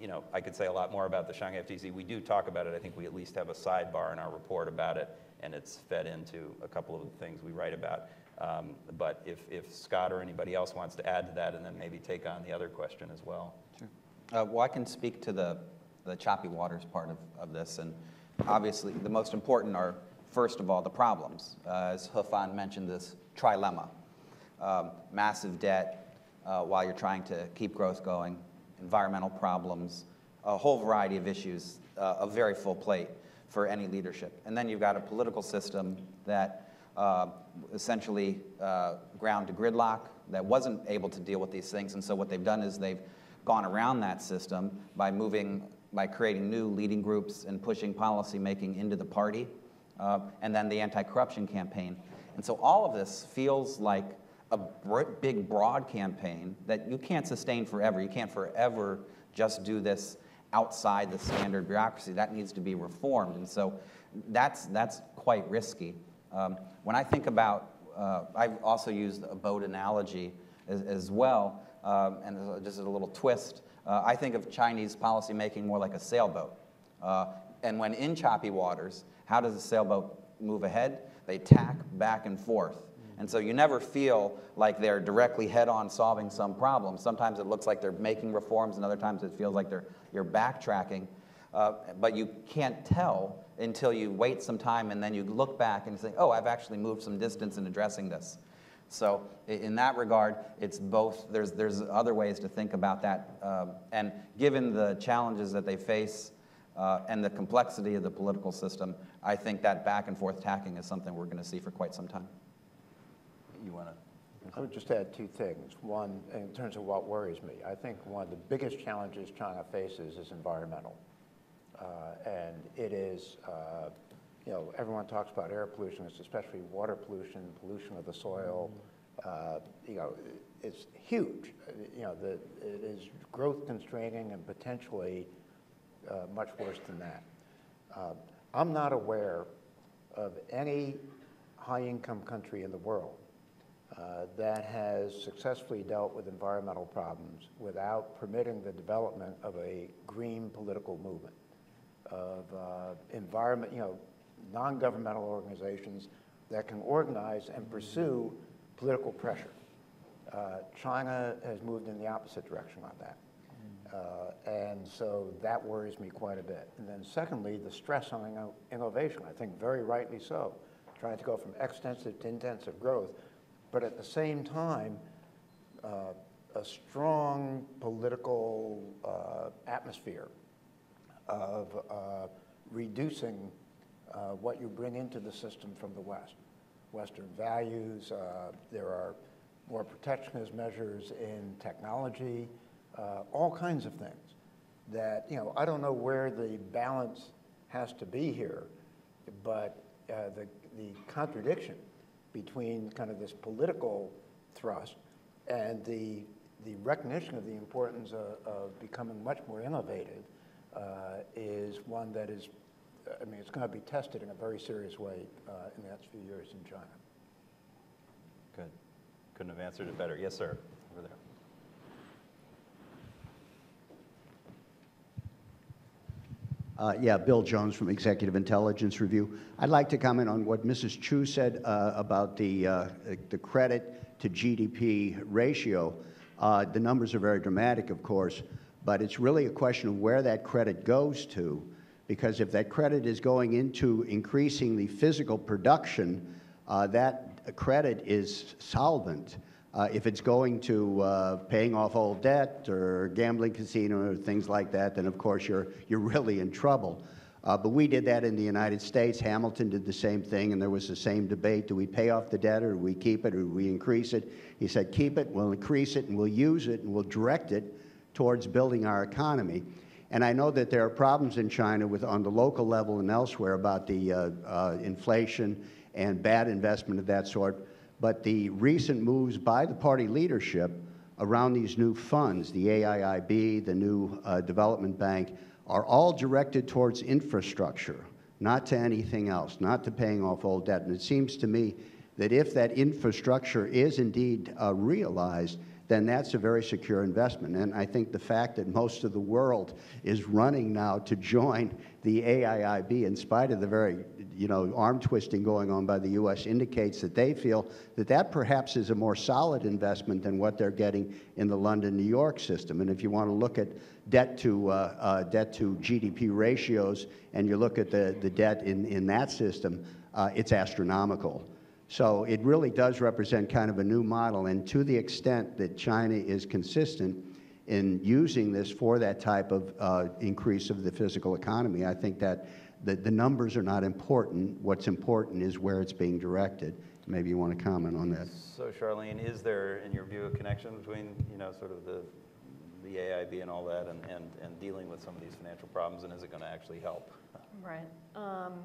you know, I could say a lot more about the Shanghai FTZ. We do talk about it. I think we at least have a sidebar in our report about it and it's fed into a couple of the things we write about. Um, but if, if Scott or anybody else wants to add to that and then maybe take on the other question as well.
Sure. Uh, well, I can speak to the, the choppy waters part of, of this. And obviously, the most important are, first of all, the problems. Uh, as He Fan mentioned, this trilemma um, massive debt uh, while you're trying to keep growth going, environmental problems, a whole variety of issues, uh, a very full plate for any leadership. And then you've got a political system that uh, essentially uh, ground to gridlock, that wasn't able to deal with these things. And so what they've done is they've gone around that system by moving, by creating new leading groups and pushing policy making into the party, uh, and then the anti-corruption campaign. And so all of this feels like a big, broad campaign that you can't sustain forever. You can't forever just do this outside the standard bureaucracy. That needs to be reformed. And so that's, that's quite risky. Um, when I think about, uh, I've also used a boat analogy as, as well, um, and just a little twist. Uh, I think of Chinese policymaking more like a sailboat. Uh, and when in choppy waters, how does a sailboat move ahead? They tack back and forth. And so you never feel like they're directly head on solving some problem. Sometimes it looks like they're making reforms, and other times it feels like they're, you're backtracking. Uh, but you can't tell until you wait some time and then you look back and say, oh, I've actually moved some distance in addressing this. So in that regard, it's both, there's, there's other ways to think about that. um, And given the challenges that they face uh, and the complexity of the political system, I think that back and forth tacking is something we're going to see for quite some time.
You want to?
I would just add two things. One, in terms of what worries me, I think one of the biggest challenges China faces is environmental. Uh, and it is, uh, you know, everyone talks about air pollution, it's especially water pollution, pollution of the soil. Uh, you know, it's huge. You know, the, it is growth constraining and potentially uh, much worse than that. Uh, I'm not aware of any high-income country in the world uh, that has successfully dealt with environmental problems without permitting the development of a green political movement, of uh, environment, you know, non-governmental organizations that can organize and pursue political pressure. Uh, China has moved in the opposite direction on that. Uh, and so that worries me quite a bit. And then secondly, the stress on inno- innovation, I think very rightly so, trying to go from extensive to intensive growth, but at the same time, uh, a strong political uh, atmosphere of uh, reducing uh, what you bring into the system from the West. Western values, uh, there are more protectionist measures in technology, all kinds of things that, you know, I don't know where the balance has to be here, but the, the contradiction between kind of this political thrust and the, the recognition of the importance of, of becoming much more innovative uh, is one that is, I mean, it's going to be tested in a very serious way uh, in the next few years in China.
Good. Couldn't have answered it better. Yes, sir. Over there.
Uh, Yeah, Bill Jones from Executive Intelligence Review. I'd like to comment on what Mrs. Chu said uh, about the, uh, the credit to GDP ratio. Uh, The numbers are very dramatic, of course, but it's really a question of where that credit goes to, because if that credit is going into increasing the physical production, uh, that credit is solvent. Uh, if it's going to uh, paying off old debt or gambling casino or things like that, then of course you're, you're really in trouble. Uh, but we did that in the United States. Hamilton did the same thing, and there was the same debate. Do we pay off the debt or do we keep it or do we increase it? He said, keep it, we'll increase it, and we'll use it, and we'll direct it towards building our economy. And I know that there are problems in China with, on the local level and elsewhere about the uh, uh, inflation and bad investment of that sort. But the recent moves by the party leadership around these new funds, the AIIB, the new uh, development bank, are all directed towards infrastructure, not to anything else, not to paying off old debt. And it seems to me that if that infrastructure is indeed uh, realized, then that's a very secure investment. And I think the fact that most of the world is running now to join the AIIB, in spite of the very, you know, arm twisting going on by the U.S., indicates that they feel that that perhaps is a more solid investment than what they're getting in the London-New York system. And if you want to look at debt to uh, uh, debt to GDP ratios, and you look at the the debt in in that system, uh, it's astronomical. So it really does represent kind of a new model, and to the extent that China is consistent in using this for that type of uh, increase of the physical economy, I think that the, the numbers are not important. What's important is where it's being directed. Maybe you want to comment on that.
So Charlene, is there, in your view, a connection between, you know, sort of the, the AIB and all that and, and, and dealing with some of these financial problems, and is it going to actually help?
Right. Um,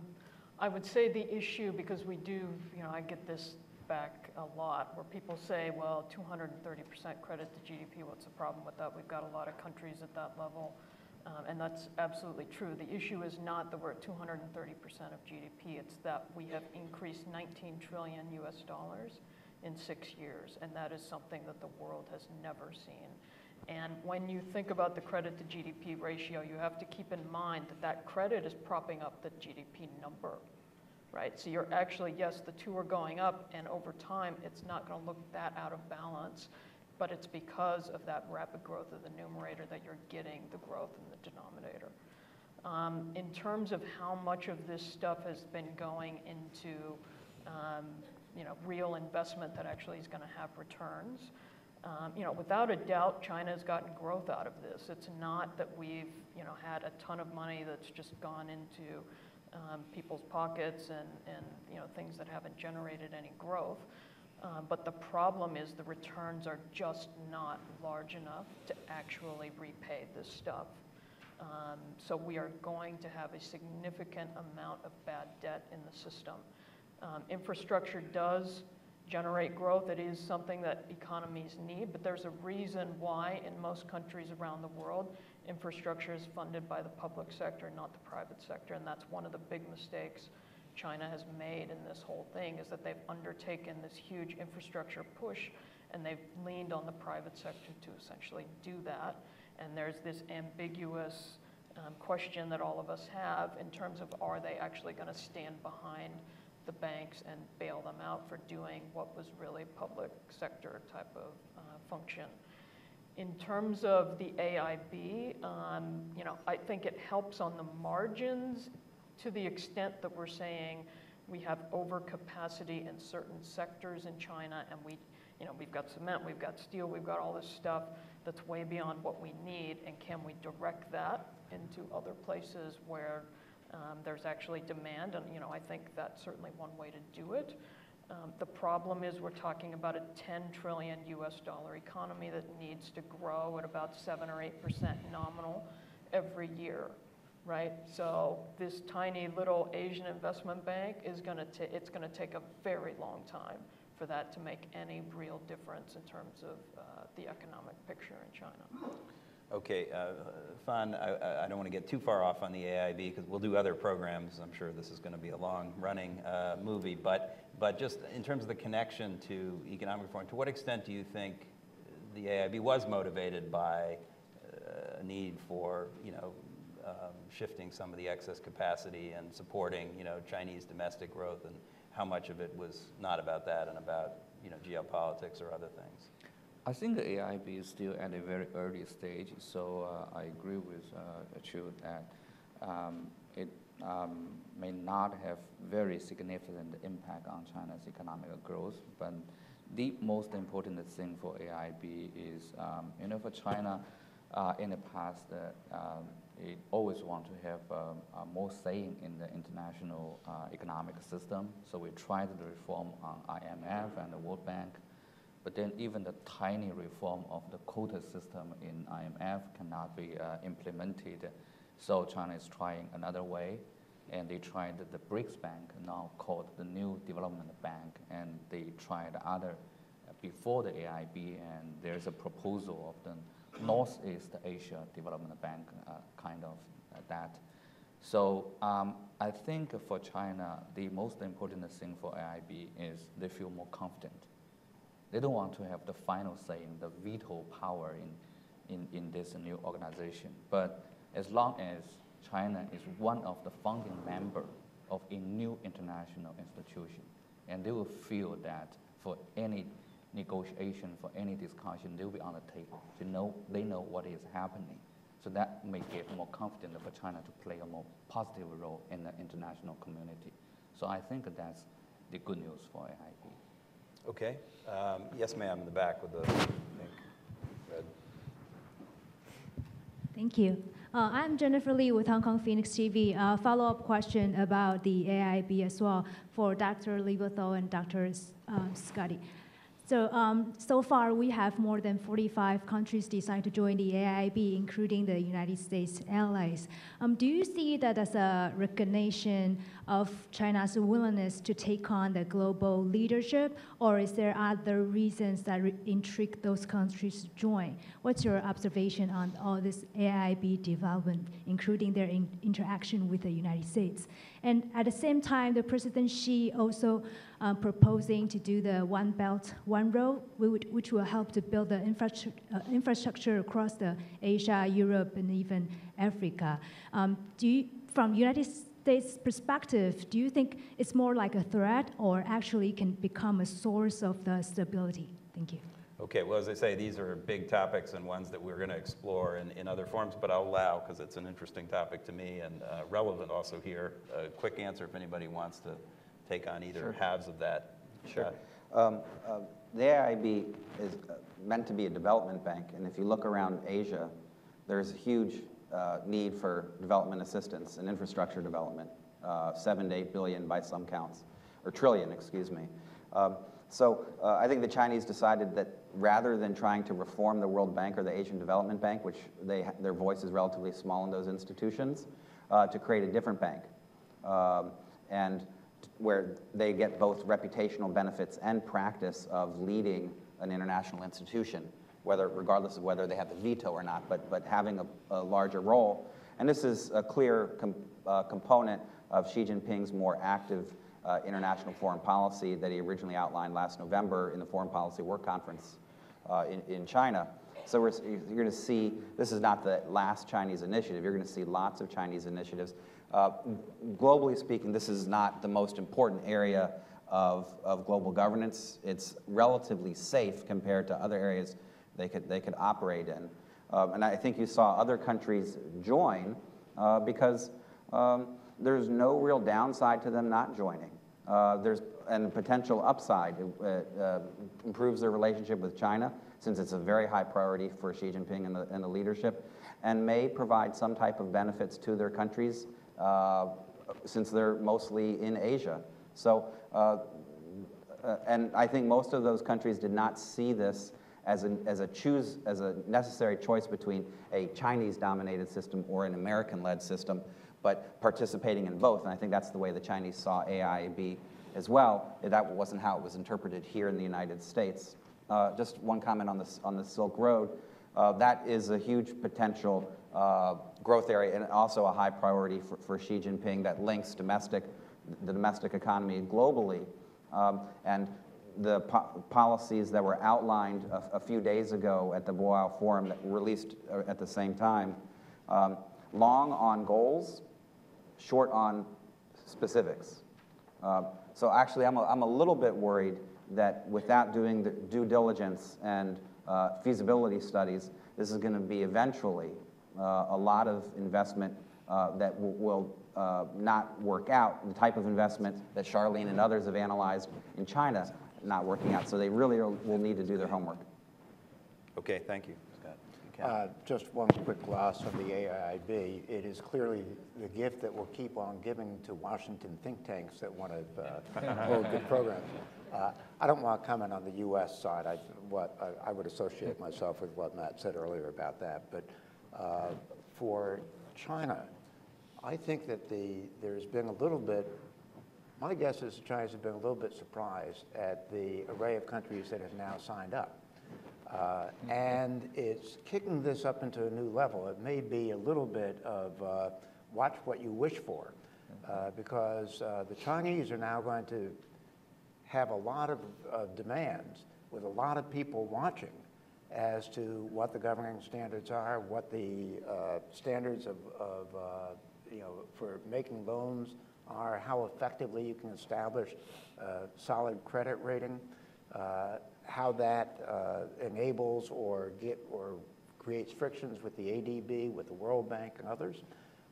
I would say the issue, because we do, you know, I get this back a lot, where people say, well, 230% credit to GDP, what's the problem with that? We've got a lot of countries at that level, um, and that's absolutely true. The issue is not that we're at 230% of GDP, it's that we have increased 19 trillion US dollars in six years, and that is something that the world has never seen. And when you think about the credit to GDP ratio, you have to keep in mind that that credit is propping up the GDP number, right? So you're actually, yes, the two are going up, and over time, it's not going to look that out of balance, but it's because of that rapid growth of the numerator that you're getting the growth in the denominator. Um, in terms of how much of this stuff has been going into, um, you know, real investment that actually is going to have returns, um, you know, without a doubt, China has gotten growth out of this. It's not that we've, you know, had a ton of money that's just gone into um, people's pockets and, and, you know, things that haven't generated any growth. Um, but the problem is the returns are just not large enough to actually repay this stuff. Um, so we are going to have a significant amount of bad debt in the system. Um, infrastructure does generate growth. It is something that economies need, but there's a reason why in most countries around the world, infrastructure is funded by the public sector, not the private sector, and that's one of the big mistakes China has made in this whole thing is that they've undertaken this huge infrastructure push and they've leaned on the private sector to essentially do that. And there's this ambiguous um, question that all of us have in terms of are they actually going to stand behind the banks and bail them out for doing what was really public sector type of uh, function. In terms of the AIB, um, you know, I think it helps on the margins to the extent that we're saying we have overcapacity in certain sectors in China and we, you know, we've got cement, we've got steel, we've got all this stuff that's way beyond what we need and can we direct that into other places where um, there's actually demand and, you know, I think that's certainly one way to do it. Um, the problem is we're talking about a 10 trillion US dollar economy that needs to grow at about 7 or 8% nominal every year right? So this tiny little Asian investment bank is going to it's going to take a very long time for that to make any real difference in terms of uh, the economic picture in China.
Okay, uh, I, I, don't want to get too far off on the AIB because we'll do other programs. I'm sure this is going to be a long-running uh, movie, but but just in terms of the connection to economic reform, to what extent do you think the AIB was motivated by uh, a need for you know um, shifting some of the excess capacity and supporting, you know, Chinese domestic growth, and how much of it was not about that and about, you know, geopolitics or other things?
I think AIB is still at a very early stage, so uh, I agree with uh, Chu that um, it um, may not have very significant impact on China's economic growth, but the most important thing for AIB is, um, you know, for China, uh, in the past, uh, um, it always want to have uh, more saying in the international uh, economic system. So we tried the reform on IMF and the World Bank, but then even the tiny reform of the quota system in IMF cannot be uh, implemented. So China is trying another way, and they tried the BRICS Bank, now called the New Development Bank, and they tried other uh, before the AIB, and there's a proposal of the Northeast Asia Development Bank, uh, kind of uh, that. So um, I think for China, the most important thing for AIB is they feel more confident. They don't want to have the final say in the veto power in, in, in this new organization. But as long as China is one of the founding members of a new international institution, and they will feel that for any negotiation, for any discussion, they'll be on the table. They know, they know what is happening. So that may get more confident for China to play a more positive role in the international community. So I think that's the good news for AIB.
Okay. Um, yes, ma'am, in the back with the pink red.
Thank you. Uh, I'm Jennifer Lee with Hong Kong Phoenix TV. Uh, follow-up question about the AIB as well for Dr. Lieberthal and Dr. Uh, Scotty. So, um, so far, we have more than 45 countries decide to join the AIB, including the United States allies. Um, do you see that as a recognition of China's willingness to take on the global leadership, or is there other reasons that re- intrigue those countries to join? What's your observation on all this AIB development, including their in- interaction with the United States? And at the same time, the President Xi also uh, proposing to do the One Belt, One Road, which will help to build the infrastructure, uh, infrastructure across the Asia, Europe, and even Africa. Um, do you, from United States perspective, do you think it's more like a threat or actually can become a source of the stability? Thank you.
Okay, well, as I say, these are big topics and ones that we're going to explore in, in other forms, but I'll allow, because it's an interesting topic to me and uh, relevant also here, a quick answer if anybody wants to take on either halves of that.
Sure. Um, uh, The AIB is uh, meant to be a development bank, and if you look around Asia, there's a huge uh, need for development assistance and infrastructure development, uh, seven to eight billion by some counts, or trillion, excuse me. Um, So uh, I think the Chinese decided that rather than trying to reform the World Bank or the Asian Development Bank, which they, their voice is relatively small in those institutions, uh, to create a different bank. Um, and where they get both reputational benefits and practice of leading an international institution, whether, regardless of whether they have the veto or not, but, but having a, a larger role. And this is a clear com- uh, component of Xi Jinping's more active uh, international foreign policy that he originally outlined last November in the Foreign Policy Work Conference uh, in, in China. So you're going to see, this is not the last Chinese initiative, you're going to see lots of Chinese initiatives. Uh, globally speaking, this is not the most important area of, of global governance. It's relatively safe compared to other areas they could, they could operate in. Um, and I think you saw other countries join uh, because um, there's no real downside to them not joining. Uh, there's and potential upside. It uh, improves their relationship with China, since it's a very high priority for Xi Jinping and the, and the leadership, and may provide some type of benefits to their countries, uh, since they're mostly in Asia. So, uh, uh, and I think most of those countries did not see this as a, as a choose, as a necessary choice between a Chinese-dominated system or an American-led system, but participating in both. And I think that's the way the Chinese saw AIIB as well. That wasn't how it was interpreted here in the United States. Uh, just one comment on the, on the Silk Road. Uh, that is a huge potential uh, growth area and also a high priority for, for Xi Jinping that links domestic, the domestic economy globally. Um, and the po policies that were outlined a, a, few days ago at the Boao Forum that were released uh, at the same time, um, long on goals, short on specifics. Uh, so actually, I'm a, I'm a little bit worried that without doing the due diligence and uh, feasibility studies, this is going to be eventually uh, a lot of investment uh, that will uh, not work out, the type of investment that Charlene and others have analyzed in China not working out. So they really are, will need to do their homework.
Okay, thank you, Scott.
Uh, Just one quick gloss on the AIIB. It is clearly the gift that we'll keep on giving to Washington think tanks that want to uh, hold good programs. Uh, I don't want to comment on the U.S. side. I, what, I, I would associate myself with what Matt said earlier about that. But uh, for China, I think that the, there's been a little bit, my guess is the Chinese have been a little bit surprised at the array of countries that have now signed up. Uh, and it's kicking this up into a new level. It may be a little bit of uh, watch what you wish for, uh, because uh, the Chinese are now going to have a lot of, of demands with a lot of people watching as to what the governing standards are, what the uh, standards of, of uh, you know, for making loans are, how effectively you can establish solid credit rating, uh, how that uh, enables or get or creates frictions with the ADB, with the World Bank and others.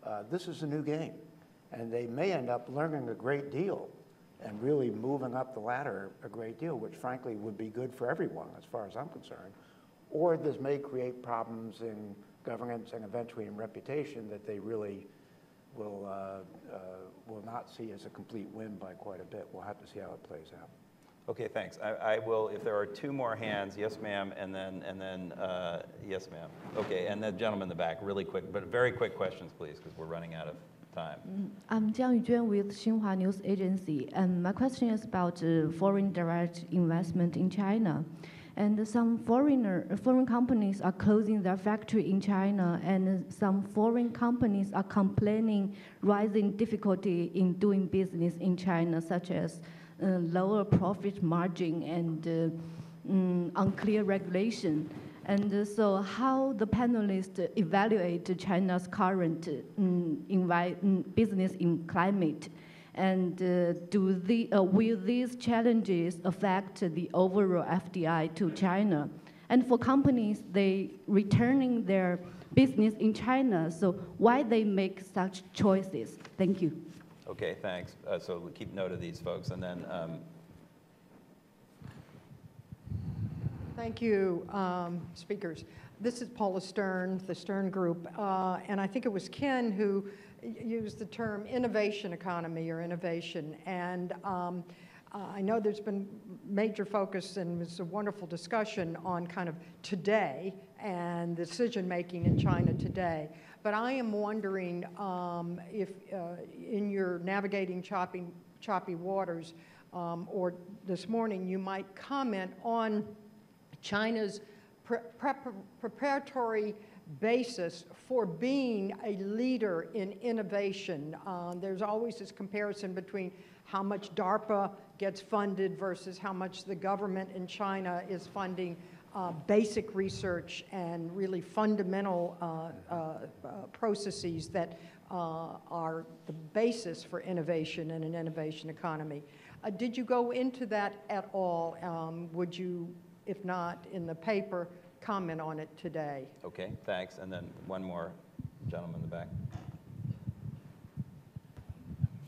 Uh, this is a new game, and they may end up learning a great deal and really moving up the ladder a great deal, which frankly would be good for everyone as far as I'm concerned. Or this may create problems in governance and eventually in reputation that they really will, uh, uh, will not see as a complete win by quite a bit. We'll have to see how it plays out.
Okay, thanks. I, I will, if there are two more hands, yes, ma'am, and then, and then, uh, yes, ma'am. Okay, and the gentleman in the back, really quick, but very quick questions, please, because we're running out of time.
I'm Jiang Yujuan with Xinhua News Agency, and my question is about uh, foreign direct investment in China. And some foreigner, foreign companies are closing their factory in China, and some foreign companies are complaining rising difficulty in doing business in China, such as uh, lower profit margin and uh, mm, unclear regulation. And so, how the panelists evaluate China's current mm, business in climate, And uh, do the, uh, will these challenges affect the overall FDI to China? And for companies, they returning their business in China, so why they make such choices? Thank you.
Okay, thanks. Uh, so we keep note of these folks, and then um,
Thank you, um, speakers. This is Paula Stern, the Stern Group, uh, and I think it was Ken who used the term innovation economy or innovation. And um, I know there's been major focus and it was a wonderful discussion on kind of today and decision making in China today. But I am wondering um, if uh, in your navigating choppy, choppy waters um, or this morning you might comment on China's pre- prep- preparatory basis for being a leader in innovation. Uh, there's always this comparison between how much DARPA gets funded versus how much the government in China is funding uh, basic research and really fundamental uh, uh, uh, processes that uh, are the basis for innovation in an innovation economy. Did you go into that at all? Um, would you, if not in the paper, comment on it today?
okay, thanks. And then one more gentleman in the back.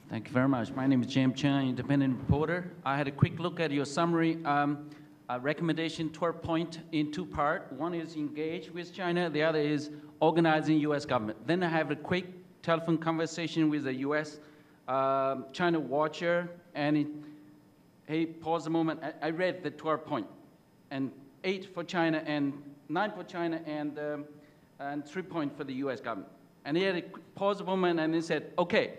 Thank you very much. My name is Jim Chen, independent reporter. I had a quick look at your summary. Um, uh, recommendation 12 point in two part. One is engage with China. The other is organizing U.S. government. Then I have a quick telephone conversation with a U.S. Uh, China watcher, and it, hey, pause a moment. I, I read the 12 point, and eight for China, and nine for China, and um, and three point for the U.S. government. And he had a pause a moment, and he said, okay.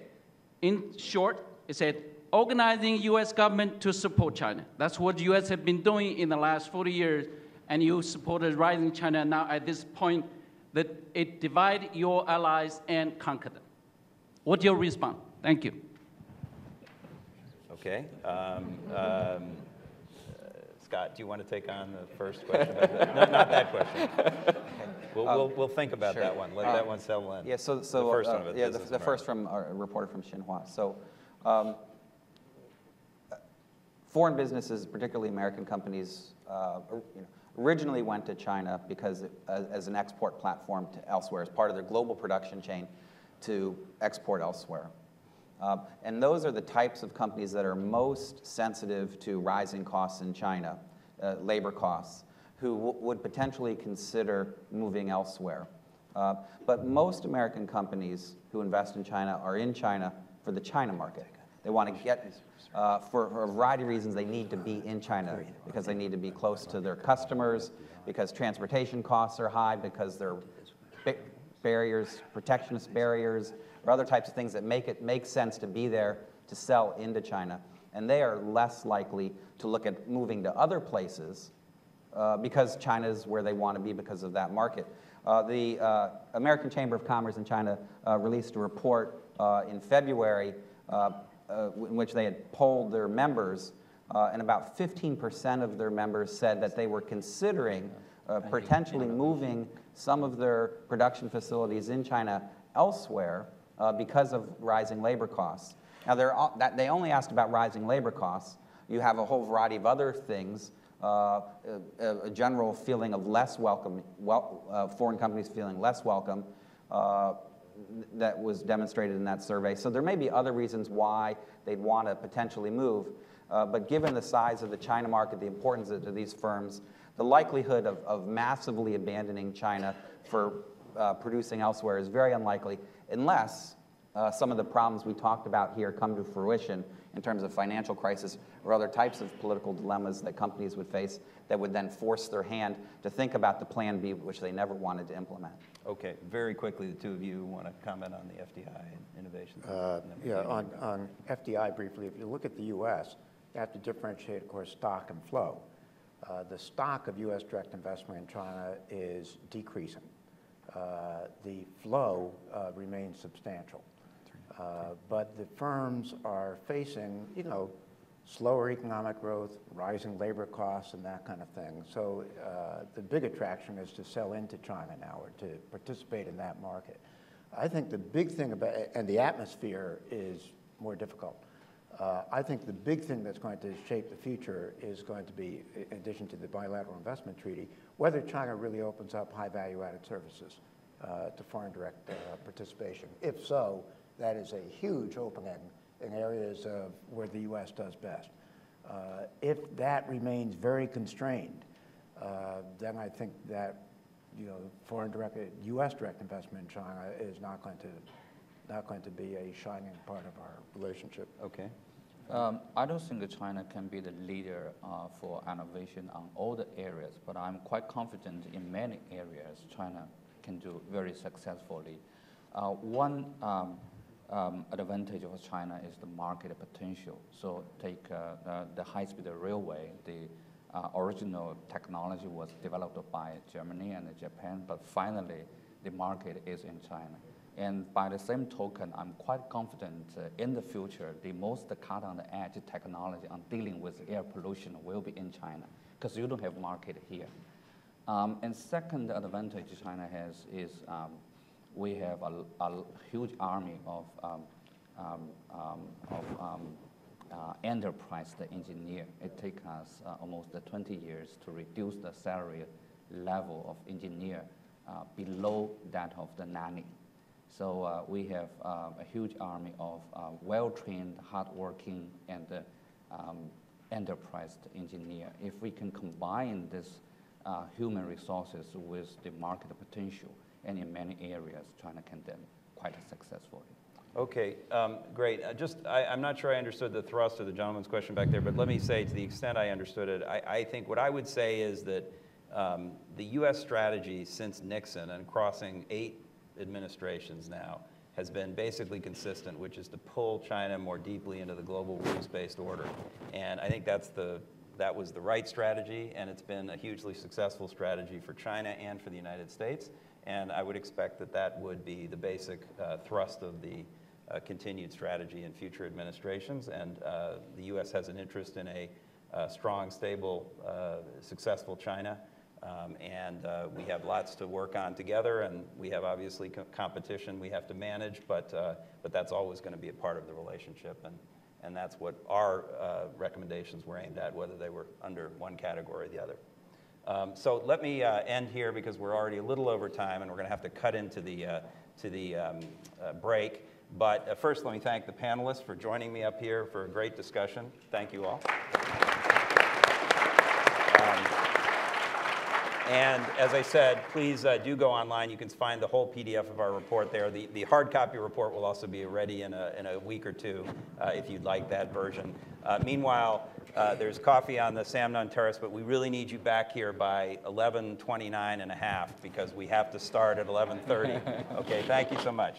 In short, he said, organizing U.S. government to support China. That's what U.S. have been doing in the last 40 years, and you supported rising China. Now at this point, that it divide your allies and conquer them. What's your response? Thank you.
Okay. Um, um, Scott, do you want to take on the first question? no, not that question. We'll, we'll, we'll think about
Sure.
that one. Let
Uh,
that one settle in.
Yeah, so, so.
The first
uh,
one of it,
Yeah, the, the first from, a reporter from Xinhua. So, um, foreign businesses, particularly American companies, uh, you know, originally went to China because it, as, as an export platform to elsewhere, as part of their global production chain to export elsewhere. Um, and those are the types of companies that are most sensitive to rising costs in China, uh, labor costs, who would potentially consider moving elsewhere. Uh, but most American companies who invest in China are in China for the China market. They want to get, uh, for, for a variety of reasons, they need to be in China because they need to be close to their customers, because transportation costs are high, because there are ba- barriers, protectionist barriers, or other types of things that make it make sense to be there to sell into China. And they are less likely to look at moving to other places uh, because China is where they want to be because of that market. Uh, the uh, American Chamber of Commerce in China uh, released a report uh, in February uh, uh, in which they had polled their members, uh, and about 15% of their members said that they were considering uh, potentially moving some of their production facilities in China elsewhere uh, because of rising labor costs. Now, they're, all- that, they only asked about rising labor costs. You have a whole variety of other things, uh, a, a general feeling of less welcome, wel, uh, foreign companies feeling less welcome, uh, that was demonstrated in that survey. So there may be other reasons why they'd want to potentially move. Uh, but given the size of the China market, the importance of, these firms, the likelihood of, of massively abandoning China for uh, producing elsewhere is very unlikely, unless uh, some of the problems we talked about here come to fruition in terms of financial crisis or other types of political dilemmas that companies would face that would then force their hand to think about the plan B, which they never wanted to implement.
Okay, very quickly, the two of you want to comment on the FDI and innovation?
Uh,
And then we
Yeah, on, on FDI briefly, if you look at the U.S., you have to differentiate, of course, stock and flow. Uh, The stock of U.S. direct investment in China is decreasing. Uh, The flow uh, remains substantial. Uh, But the firms are facing, you know, slower economic growth, rising labor costs, and that kind of thing. So uh, the big attraction is to sell into China now or to participate in that market. I think the big thing about, and the atmosphere is more difficult. Uh, I think the big thing that's going to shape the future is going to be, in addition to the bilateral investment treaty, whether China really opens up high value added services uh, to foreign direct uh, participation. If so, that is a huge opening in areas of where the U.S. does best. Uh, if that remains very constrained, uh, then I think that you know foreign direct, U.S. direct investment in China is not going to not going to be a shining part of our relationship.
Okay.
Um, I don't think China can be the leader uh, for innovation on all the areas, but I'm quite confident in many areas China can do very successfully. Uh, one um, um, advantage of China is the market potential. So take uh, the high-speed railway, the uh, original technology was developed by Germany and Japan, but finally the market is in China. And by the same token, I'm quite confident uh, in the future, the most cut on the edge technology on dealing with air pollution will be in China, because you don't have market here. Um, and second advantage China has is um, we have a, a, huge army of, um, um, um of um, uh, enterprise engineer. It takes us uh, almost 20 years to reduce the salary level of engineer uh, below that of the nanny. So uh, we have uh, a huge army of uh, well-trained, hardworking, and um, enterprise engineer. If we can combine this human resources with the market potential, and in many areas, China can then quite successfully.
Okay, um, great. Uh, just, I, am not sure I understood the thrust of the gentleman's question back there, but let me say, to the extent I understood it, I, I think what I would say is that um, the U.S. strategy since Nixon and crossing eight administrations now has been basically consistent, which is to pull China more deeply into the global rules-based order. And I think that's the, that was the right strategy, and it's been a hugely successful strategy for China and for the United States. And I would expect that that would be the basic uh, thrust of the uh, continued strategy in future administrations. And uh, the U.S. has an interest in a uh, strong, stable, uh, successful China. Um, and uh, we have lots to work on together, and we have obviously co competition we have to manage, but, uh, but that's always going to be a part of the relationship. And, and that's what our uh, recommendations were aimed at, whether they were under one category or the other. Um, so let me uh, end here because we're already a little over time, and we're going to have to cut into the, uh, to the um, uh, break. But first, let me thank the panelists for joining me up here for a great discussion. Thank you all. And as I said, please uh, do go online. You can find the whole PDF of our report there. The, the hard copy report will also be ready in a, in a week or two uh, if you'd like that version. Uh, meanwhile, uh, there's coffee on the Samnon Terrace, but we really need you back here by 11:29 and a half because we have to start at 11:30. okay, thank you so much.